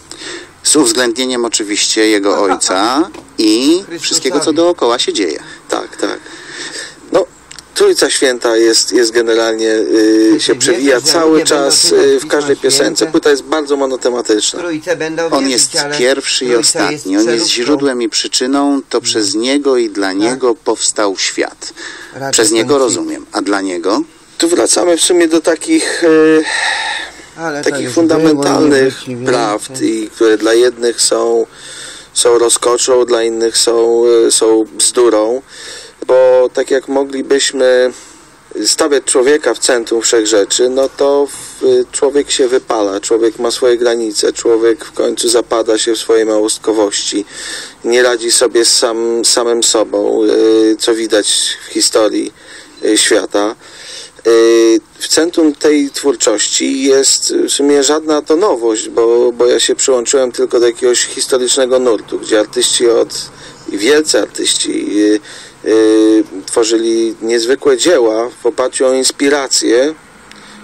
Z uwzględnieniem oczywiście jego ojca i wszystkiego, co dookoła się dzieje. Tak, tak. Trójca Święta jest, jest generalnie, y, się przewija cały czas y, w każdej piosence. Płyta jest bardzo monotematyczna. Trójce będą On jest pierwszy i ostatni. On jest źródłem i przyczyną. To przez niego i dla niego powstał świat. Raczej Przez niego rozumiem. A dla niego? Tu wracamy w sumie do takich, y, takich fundamentalnych prawd, i które dla jednych są, są rozkoczą, dla innych są, są bzdurą, bo tak jak moglibyśmy stawiać człowieka w centrum wszechrzeczy, no to w, człowiek się wypala, człowiek ma swoje granice, człowiek w końcu zapada się w swojej małostkowości, nie radzi sobie z sam, samym sobą, y, co widać w historii y, świata. Y, W centrum tej twórczości jest w sumie żadna to nowość, bo, bo ja się przyłączyłem tylko do jakiegoś historycznego nurtu, gdzie artyści od, wielcy artyści y, y, tworzyli niezwykłe dzieła w oparciu o inspirację,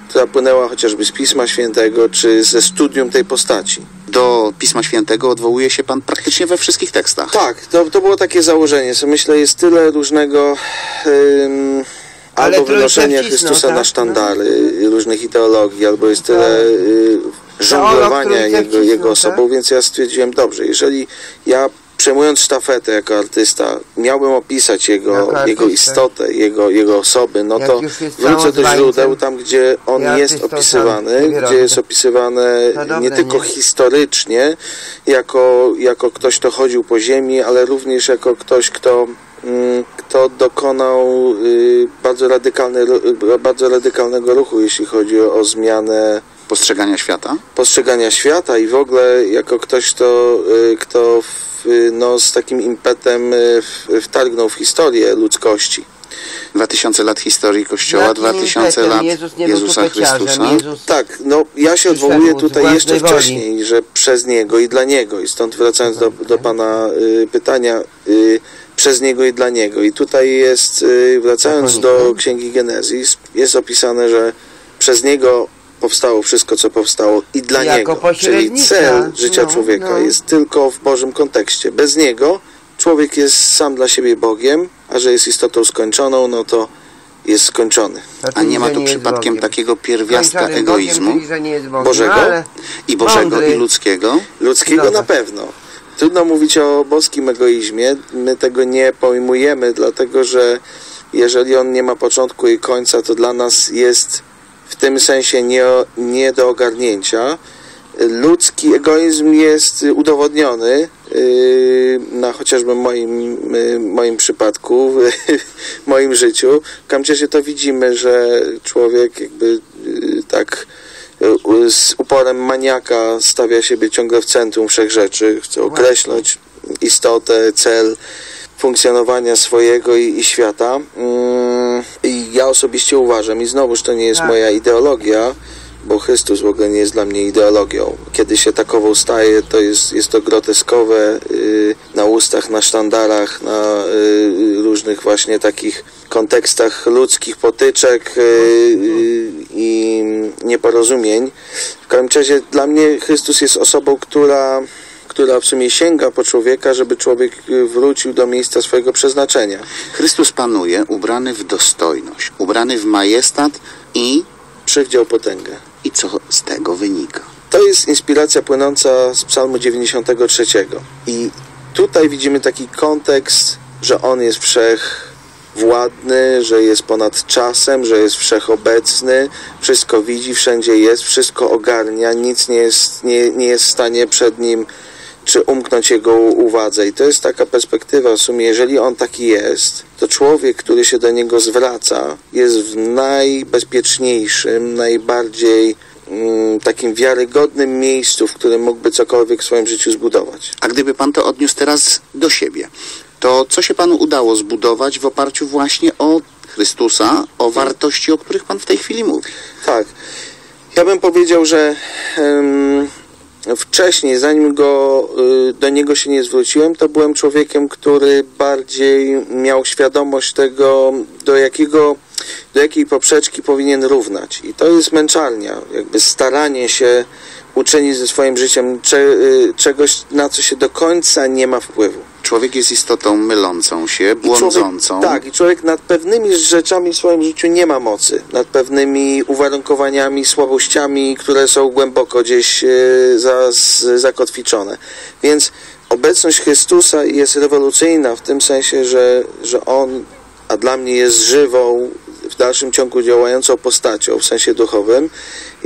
która płynęła chociażby z Pisma Świętego, czy ze studium tej postaci. Do Pisma Świętego odwołuje się pan praktycznie we wszystkich tekstach. Tak, to, to było takie założenie. Co myślę, jest tyle różnego ym, Ale albo wynoszenia Chrystusa tak? na sztandary y, różnych ideologii, albo jest tyle y, żonglowania jego, jego tak? osobą, więc ja stwierdziłem, dobrze, jeżeli ja przejmując sztafetę jako artysta, miałbym opisać jego, jego istotę, jego, jego osoby, no Jak to wrócę do źródeł, tam gdzie on jest opisywany, gdzie jest dobre, nie tylko nie? historycznie, jako, jako ktoś, kto chodził po ziemi, ale również jako ktoś, kto, mm, kto dokonał y, bardzo, radykalny, ru- bardzo radykalnego ruchu, jeśli chodzi o, zmianę Postrzegania świata? postrzegania świata i w ogóle jako ktoś, kto, y, kto w, y, no, z takim impetem y, wtargnął w historię ludzkości. 2000 lat historii Kościoła, Jakim 2000 impetem? lat Jezus Jezusa Chrystusa. Jezus Tak, no ja się odwołuję tutaj jeszcze woli. wcześniej, że przez Niego i dla Niego i stąd wracając do, do Pana y, pytania, y, przez Niego i dla Niego i tutaj jest, y, wracając do Księgi Genezis, jest opisane, że przez Niego powstało wszystko, co powstało i dla Jako Niego, czyli cel życia no, człowieka no. jest tylko w Bożym kontekście. Bez Niego człowiek jest sam dla siebie Bogiem, a że jest istotą skończoną, no to jest skończony. A nie ma tu przypadkiem takiego pierwiastka egoizmu Bogiem, Bogiem, Bożego no, i Bożego mądry. i ludzkiego? Ludzkiego Dobra. na pewno. Trudno mówić o boskim egoizmie. My tego nie pojmujemy, dlatego że jeżeli on nie ma początku i końca, to dla nas jest w tym sensie nie, nie do ogarnięcia. Ludzki egoizm jest udowodniony yy, na chociażby moim, yy, moim przypadku, w moim życiu. W razie to widzimy, że człowiek jakby yy, tak z uporem maniaka stawia siebie ciągle w centrum wszechrzeczy, chce określać istotę, cel funkcjonowania swojego i, i świata. Mm, I ja osobiście uważam, i znowuż to nie jest Tak. moja ideologia, bo Chrystus w ogóle nie jest dla mnie ideologią. Kiedy się takową staje, to jest, jest to groteskowe y, na ustach, na sztandarach, na y, różnych właśnie takich kontekstach ludzkich potyczek y, y, i nieporozumień. W każdym razie dla mnie Chrystus jest osobą, która która w sumie sięga po człowieka, żeby człowiek y, wrócił do miejsca swojego przeznaczenia. Chrystus panuje, ubrany w dostojność, ubrany w majestat i Przywdział potęgę. i co z tego wynika? To jest inspiracja płynąca z Psalmu 93. I tutaj widzimy taki kontekst, że On jest wszechwładny, że jest ponad czasem, że jest wszechobecny, wszystko widzi, wszędzie jest, wszystko ogarnia, nic nie jest, nie, nie jest w stanie przed Nim czy umknąć Jego uwadze. I to jest taka perspektywa w sumie, jeżeli On taki jest, to człowiek, który się do Niego zwraca, jest w najbezpieczniejszym, najbardziej mm, takim wiarygodnym miejscu, w którym mógłby cokolwiek w swoim życiu zbudować. A gdyby pan to odniósł teraz do siebie, to co się panu udało zbudować w oparciu właśnie o Chrystusa, o wartości, o których pan w tej chwili mówi? Tak. Ja bym powiedział, że wcześniej, zanim go, y, do niego się nie zwróciłem, to byłem człowiekiem, który bardziej miał świadomość tego, do jakiego, do jakiej poprzeczki powinien równać. I to jest męczarnia, jakby staranie się uczynić ze swoim życiem y, czegoś, na co się do końca nie ma wpływu. Człowiek jest istotą mylącą się, błądzącą. I człowiek, tak, i człowiek nad pewnymi rzeczami w swoim życiu nie ma mocy. Nad pewnymi uwarunkowaniami, słabościami, które są głęboko gdzieś e, za, zakotwiczone. Więc obecność Chrystusa jest rewolucyjna w tym sensie, że, że On, a dla mnie jest żywą, w dalszym ciągu działającą postacią w sensie duchowym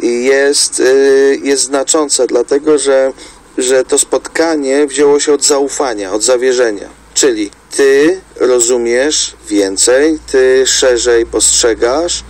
i jest, y, jest znaczące, dlatego że, że to spotkanie wzięło się od zaufania, od zawierzenia. Czyli ty rozumiesz więcej, ty szerzej postrzegasz,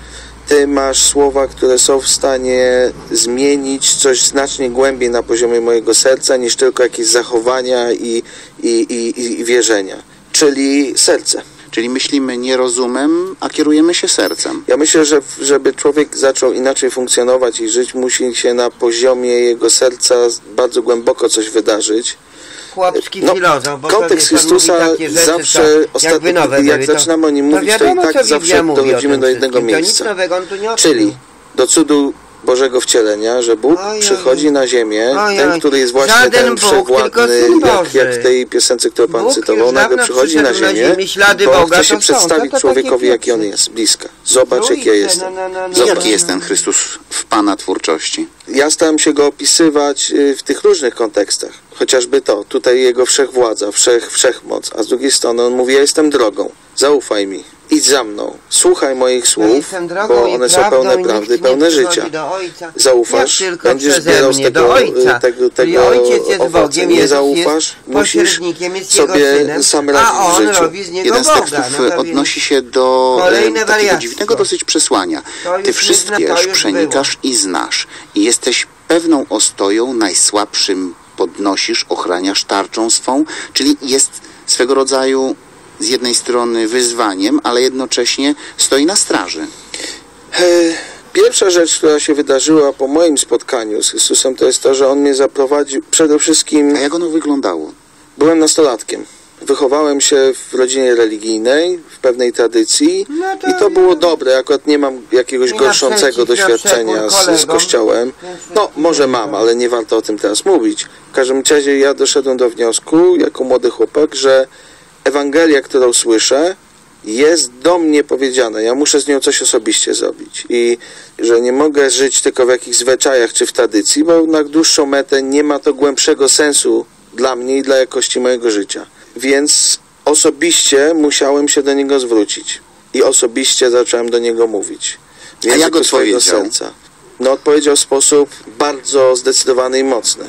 ty masz słowa, które są w stanie zmienić coś znacznie głębiej na poziomie mojego serca niż tylko jakieś zachowania i, i, i, i wierzenia. Czyli serce. Czyli myślimy nie rozumem, a kierujemy się sercem. Ja myślę, że żeby człowiek zaczął inaczej funkcjonować i żyć, musi się na poziomie jego serca bardzo głęboko coś wydarzyć. Chłopski No, filozof, bo kontekst Chrystusa rzeczy, zawsze co, nowe jak to- zaczynamy o nim to mówić, to, i wiadomo, tak zawsze dochodzimy do jednego wszystkim. To nic miejsca. nowego on tu nie odkrył. Czyli do cudu Bożego wcielenia, że Bóg Oj, oj, przychodzi na ziemię, Oj, ten, oj. który jest właśnie Żaden ten Bóg, wszechwładny, jak, jak w tej piosence, którą Pan Bóg cytował, nagle przychodzi na przyszedł na ziemię, ziemię, ślady bo Boga chce się są, przedstawić to człowiekowi, jaki on jest, bliska. Zobacz, jak ja Trójce, jestem. no, no, no, Zobacz. Jaki jest ten Chrystus w pana twórczości? Ja staram się go opisywać y, w tych różnych kontekstach. Chociażby to, tutaj jego wszechwładza, wszech, wszechmoc, a z drugiej strony on mówi, ja jestem drogą, zaufaj mi, idź za mną, słuchaj moich słów, bo one są pełne prawdy, pełne życia. Zaufasz, będziesz zbierał z tego, y, tego, tego owoce. Nie zaufasz, musisz sobie sam radzić w życiu. Jeden z tekstów no odnosi się do e, takiego dziwnego dosyć przesłania. Ty już przenikasz i znasz. I jesteś pewną ostoją, najsłabszym podnosisz, ochraniasz tarczą swą, czyli jest swego rodzaju z jednej strony wyzwaniem, ale jednocześnie stoi na straży. E, Pierwsza rzecz, która się wydarzyła po moim spotkaniu z Chrystusem, to jest to, że On mnie zaprowadził przede wszystkim... A jak ono wyglądało? Byłem nastolatkiem. Wychowałem się w rodzinie religijnej, w pewnej tradycji i to było dobre. Akurat nie mam jakiegoś na gorszącego doświadczenia z, z kościołem. No, może mam, ale nie warto o tym teraz mówić. W każdym razie ja doszedłem do wniosku, jako młody chłopak, że Ewangelia, którą słyszę, jest do mnie powiedziane. Ja muszę z nią coś osobiście zrobić. I że nie mogę żyć tylko w jakichś zwyczajach czy w tradycji, bo na dłuższą metę nie ma to głębszego sensu dla mnie i dla jakości mojego życia. Więc osobiście musiałem się do niego zwrócić. I osobiście zacząłem do niego mówić. W A jak odpowiedział? serca. No odpowiedział w sposób bardzo zdecydowany i mocny.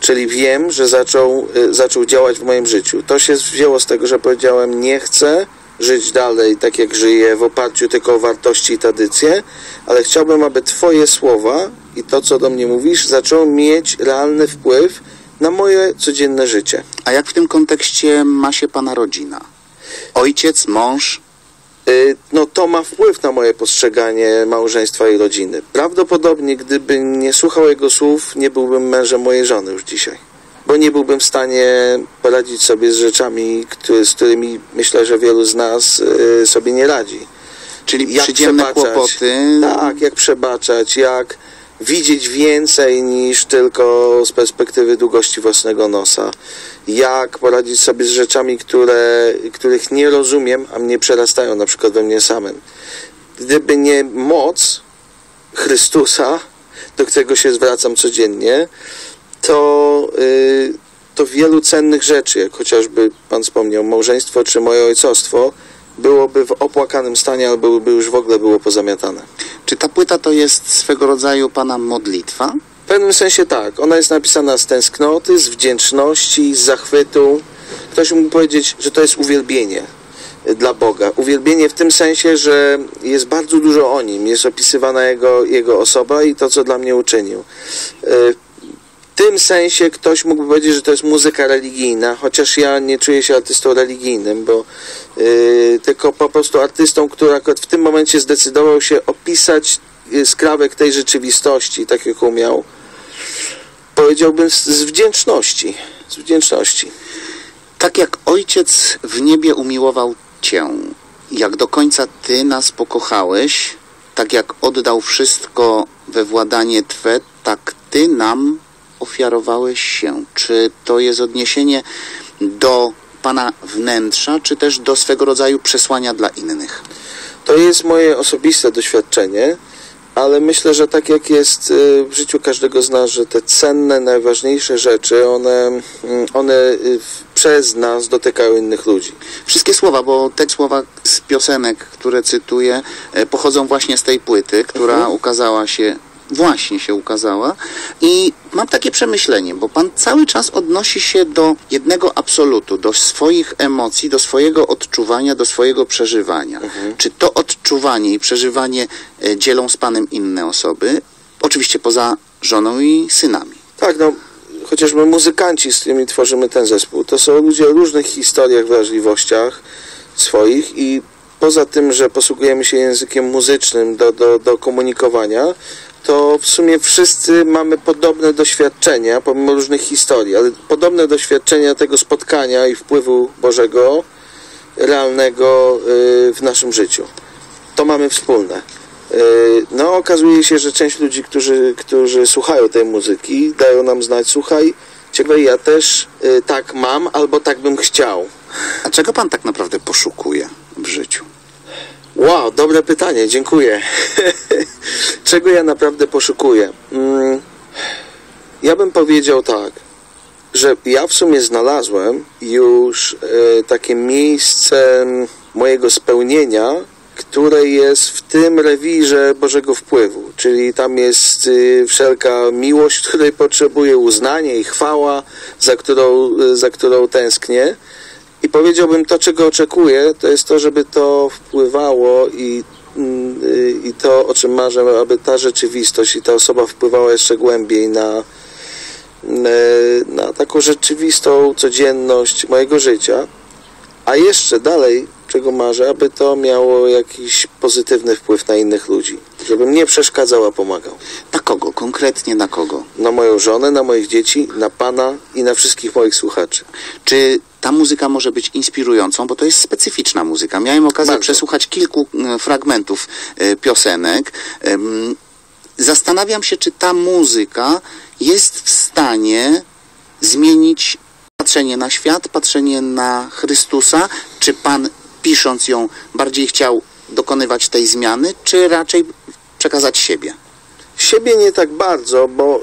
Czyli wiem, że zaczął, y, zaczął działać w moim życiu. To się wzięło z tego, że powiedziałem, nie chcę żyć dalej tak jak żyję, w oparciu tylko o wartości i tradycje, ale chciałbym, aby Twoje słowa i to, co do mnie mówisz, zaczęło mieć realny wpływ na moje codzienne życie. A jak w tym kontekście ma się pana rodzina? Ojciec, mąż? Y, No to ma wpływ na moje postrzeganie małżeństwa i rodziny. Prawdopodobnie, gdyby nie słuchał jego słów, nie byłbym mężem mojej żony już dzisiaj. Bo nie byłbym w stanie poradzić sobie z rzeczami, które, z którymi myślę, że wielu z nas y, sobie nie radzi. Czyli Jak przyziemne przebaczać? kłopoty. Tak, jak przebaczać, jak widzieć więcej niż tylko z perspektywy długości własnego nosa. Jak poradzić sobie z rzeczami, które, których nie rozumiem, a mnie przerastają na przykład we mnie samym. Gdyby nie moc Chrystusa, do którego się zwracam codziennie, to, y, to wielu cennych rzeczy, jak chociażby Pan wspomniał, małżeństwo czy moje ojcostwo, byłoby w opłakanym stanie albo by już w ogóle było pozamiatane. Czy ta płyta to jest swego rodzaju Pana modlitwa? Pewnym sensie tak. Ona jest napisana z tęsknoty, z wdzięczności, z zachwytu. Ktoś mógł powiedzieć, że to jest uwielbienie dla Boga. Uwielbienie w tym sensie, że jest bardzo dużo o nim. Jest opisywana jego, jego osoba i to, co dla mnie uczynił. Y, W tym sensie ktoś mógłby powiedzieć, że to jest muzyka religijna, chociaż ja nie czuję się artystą religijnym, bo y, tylko po prostu artystą, który akurat w tym momencie zdecydował się opisać y, skrawek tej rzeczywistości, tak jak umiał, powiedziałbym z, wdzięczności. Z wdzięczności. Tak jak Ojciec w niebie umiłował Cię, jak do końca Ty nas pokochałeś, tak jak oddał wszystko we władanie Twe, tak Ty nam ofiarowałeś się. Czy to jest odniesienie do Pana wnętrza, czy też do swego rodzaju przesłania dla innych? To jest moje osobiste doświadczenie, ale myślę, że tak jak jest y, w życiu każdego z nas, że te cenne, najważniejsze rzeczy, one, mm, one y, przez nas dotykają innych ludzi. Wszystkie słowa, bo te słowa z piosenek, które cytuję, e, pochodzą właśnie z tej płyty, która Mhm. ukazała się, właśnie się ukazała. I mam takie przemyślenie, bo pan cały czas odnosi się do jednego absolutu, do swoich emocji, do swojego odczuwania, do swojego przeżywania. Czy to odczuwanie i przeżywanie e, dzielą z panem inne osoby? Oczywiście poza żoną i synami. Tak, no chociażby muzykanci, z którymi tworzymy ten zespół, to są ludzie o różnych historiach, wrażliwościach swoich i poza tym, że posługujemy się językiem muzycznym do, do, do komunikowania, to w sumie wszyscy mamy podobne doświadczenia, pomimo różnych historii, ale podobne doświadczenia tego spotkania i wpływu Bożego realnego y, w naszym życiu. To mamy wspólne. Y, No, okazuje się, że część ludzi, którzy, którzy słuchają tej muzyki, dają nam znać, słuchaj, ciekawe, ja też y, tak mam, albo tak bym chciał. A czego pan tak naprawdę poszukuje w życiu? Wow, dobre pytanie, dziękuję. Czego ja naprawdę poszukuję? Mm, ja bym powiedział tak, że ja w sumie znalazłem już e, takie miejsce mojego spełnienia, które jest w tym rewirze Bożego wpływu, czyli tam jest y, wszelka miłość, której potrzebuję, uznanie i chwała, za którą, za którą tęsknię. I powiedziałbym, to czego oczekuję, to jest to, żeby to wpływało i, mm, y, i to, o czym marzę, aby ta rzeczywistość i ta osoba wpływała jeszcze głębiej na, na, na taką rzeczywistą codzienność mojego życia. A jeszcze dalej, czego marzę, aby to miało jakiś pozytywny wpływ na innych ludzi. Żebym nie przeszkadzał, a pomagał. Na kogo? Konkretnie na kogo? Na moją żonę, na moich dzieci, na Pana i na wszystkich moich słuchaczy. Czy ta muzyka może być inspirującą, bo to jest specyficzna muzyka. Miałem okazję przesłuchać kilku fragmentów e, piosenek. Zastanawiam się, czy ta muzyka jest w stanie zmienić patrzenie na świat, patrzenie na Chrystusa. Czy pan pisząc ją bardziej chciał dokonywać tej zmiany, czy raczej przekazać siebie? Siebie nie tak bardzo, bo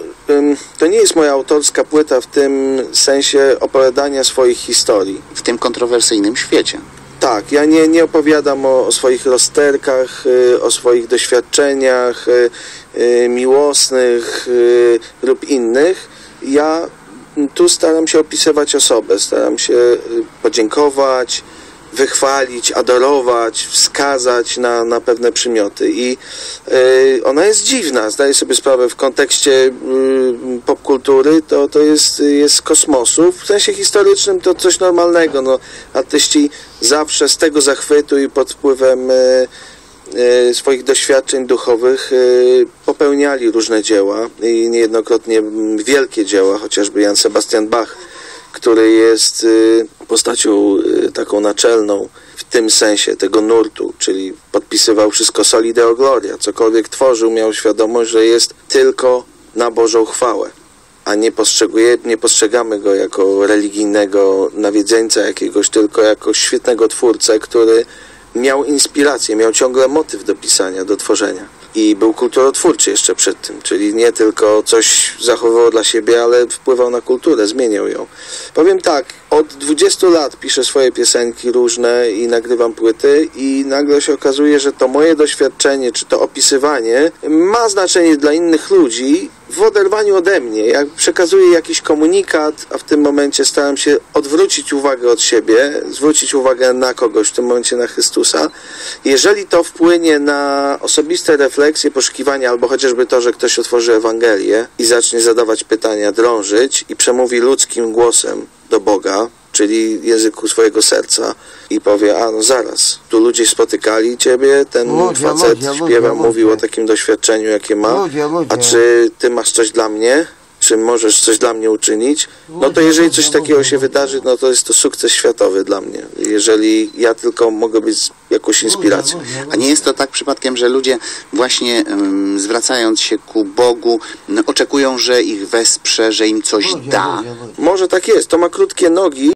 to nie jest moja autorska płyta w tym sensie opowiadania swoich historii. W tym kontrowersyjnym świecie. Tak, ja nie, nie opowiadam o, o swoich rozterkach, y, o swoich doświadczeniach y, y, miłosnych lub innych. Ja tu staram się opisywać osobę, staram się podziękować, wychwalić, adorować, wskazać na, na pewne przymioty. I y, ona jest dziwna, zdaję sobie sprawę w kontekście y, popkultury, to, to jest, jest kosmosu. W sensie historycznym to coś normalnego. No, artyści zawsze z tego zachwytu i pod wpływem y, y, swoich doświadczeń duchowych y, popełniali różne dzieła i niejednokrotnie wielkie dzieła, chociażby Jan Sebastian Bach, który jest y, postacią y, taką naczelną w tym sensie tego nurtu, czyli podpisywał wszystko soli deo gloria, cokolwiek tworzył, miał świadomość, że jest tylko na Bożą chwałę, a nie, postrzeguje, nie postrzegamy go jako religijnego nawiedzeńca jakiegoś, tylko jako świetnego twórcę, który miał inspirację, miał ciągle motyw do pisania, do tworzenia. I był kulturotwórczy jeszcze przed tym, czyli nie tylko coś zachowywał dla siebie, ale wpływał na kulturę, zmieniał ją. Powiem tak, od 20 lat piszę swoje piosenki różne i nagrywam płyty i nagle się okazuje, że to moje doświadczenie, czy to opisywanie ma znaczenie dla innych ludzi w oderwaniu ode mnie. Jak przekazuję jakiś komunikat, a w tym momencie staram się odwrócić uwagę od siebie, zwrócić uwagę na kogoś, w tym momencie na Chrystusa, jeżeli to wpłynie na osobiste refleksje, poszukiwania, albo chociażby to, że ktoś otworzy Ewangelię i zacznie zadawać pytania, drążyć i przemówi ludzkim głosem do Boga, czyli języku swojego serca i powie, a no zaraz, tu ludzie spotykali ciebie, ten facet ludzie, śpiewa, ludzie. mówił o takim doświadczeniu, jakie ma, a czy ty masz coś dla mnie? Czy możesz coś dla mnie uczynić? No to jeżeli coś takiego się wydarzy, no to jest to sukces światowy dla mnie. Jeżeli ja tylko mogę być jakąś inspiracją. A nie jest to tak przypadkiem, że ludzie właśnie em, zwracając się ku Bogu m, oczekują, że ich wesprze, że im coś da? Może tak jest, to ma krótkie nogi,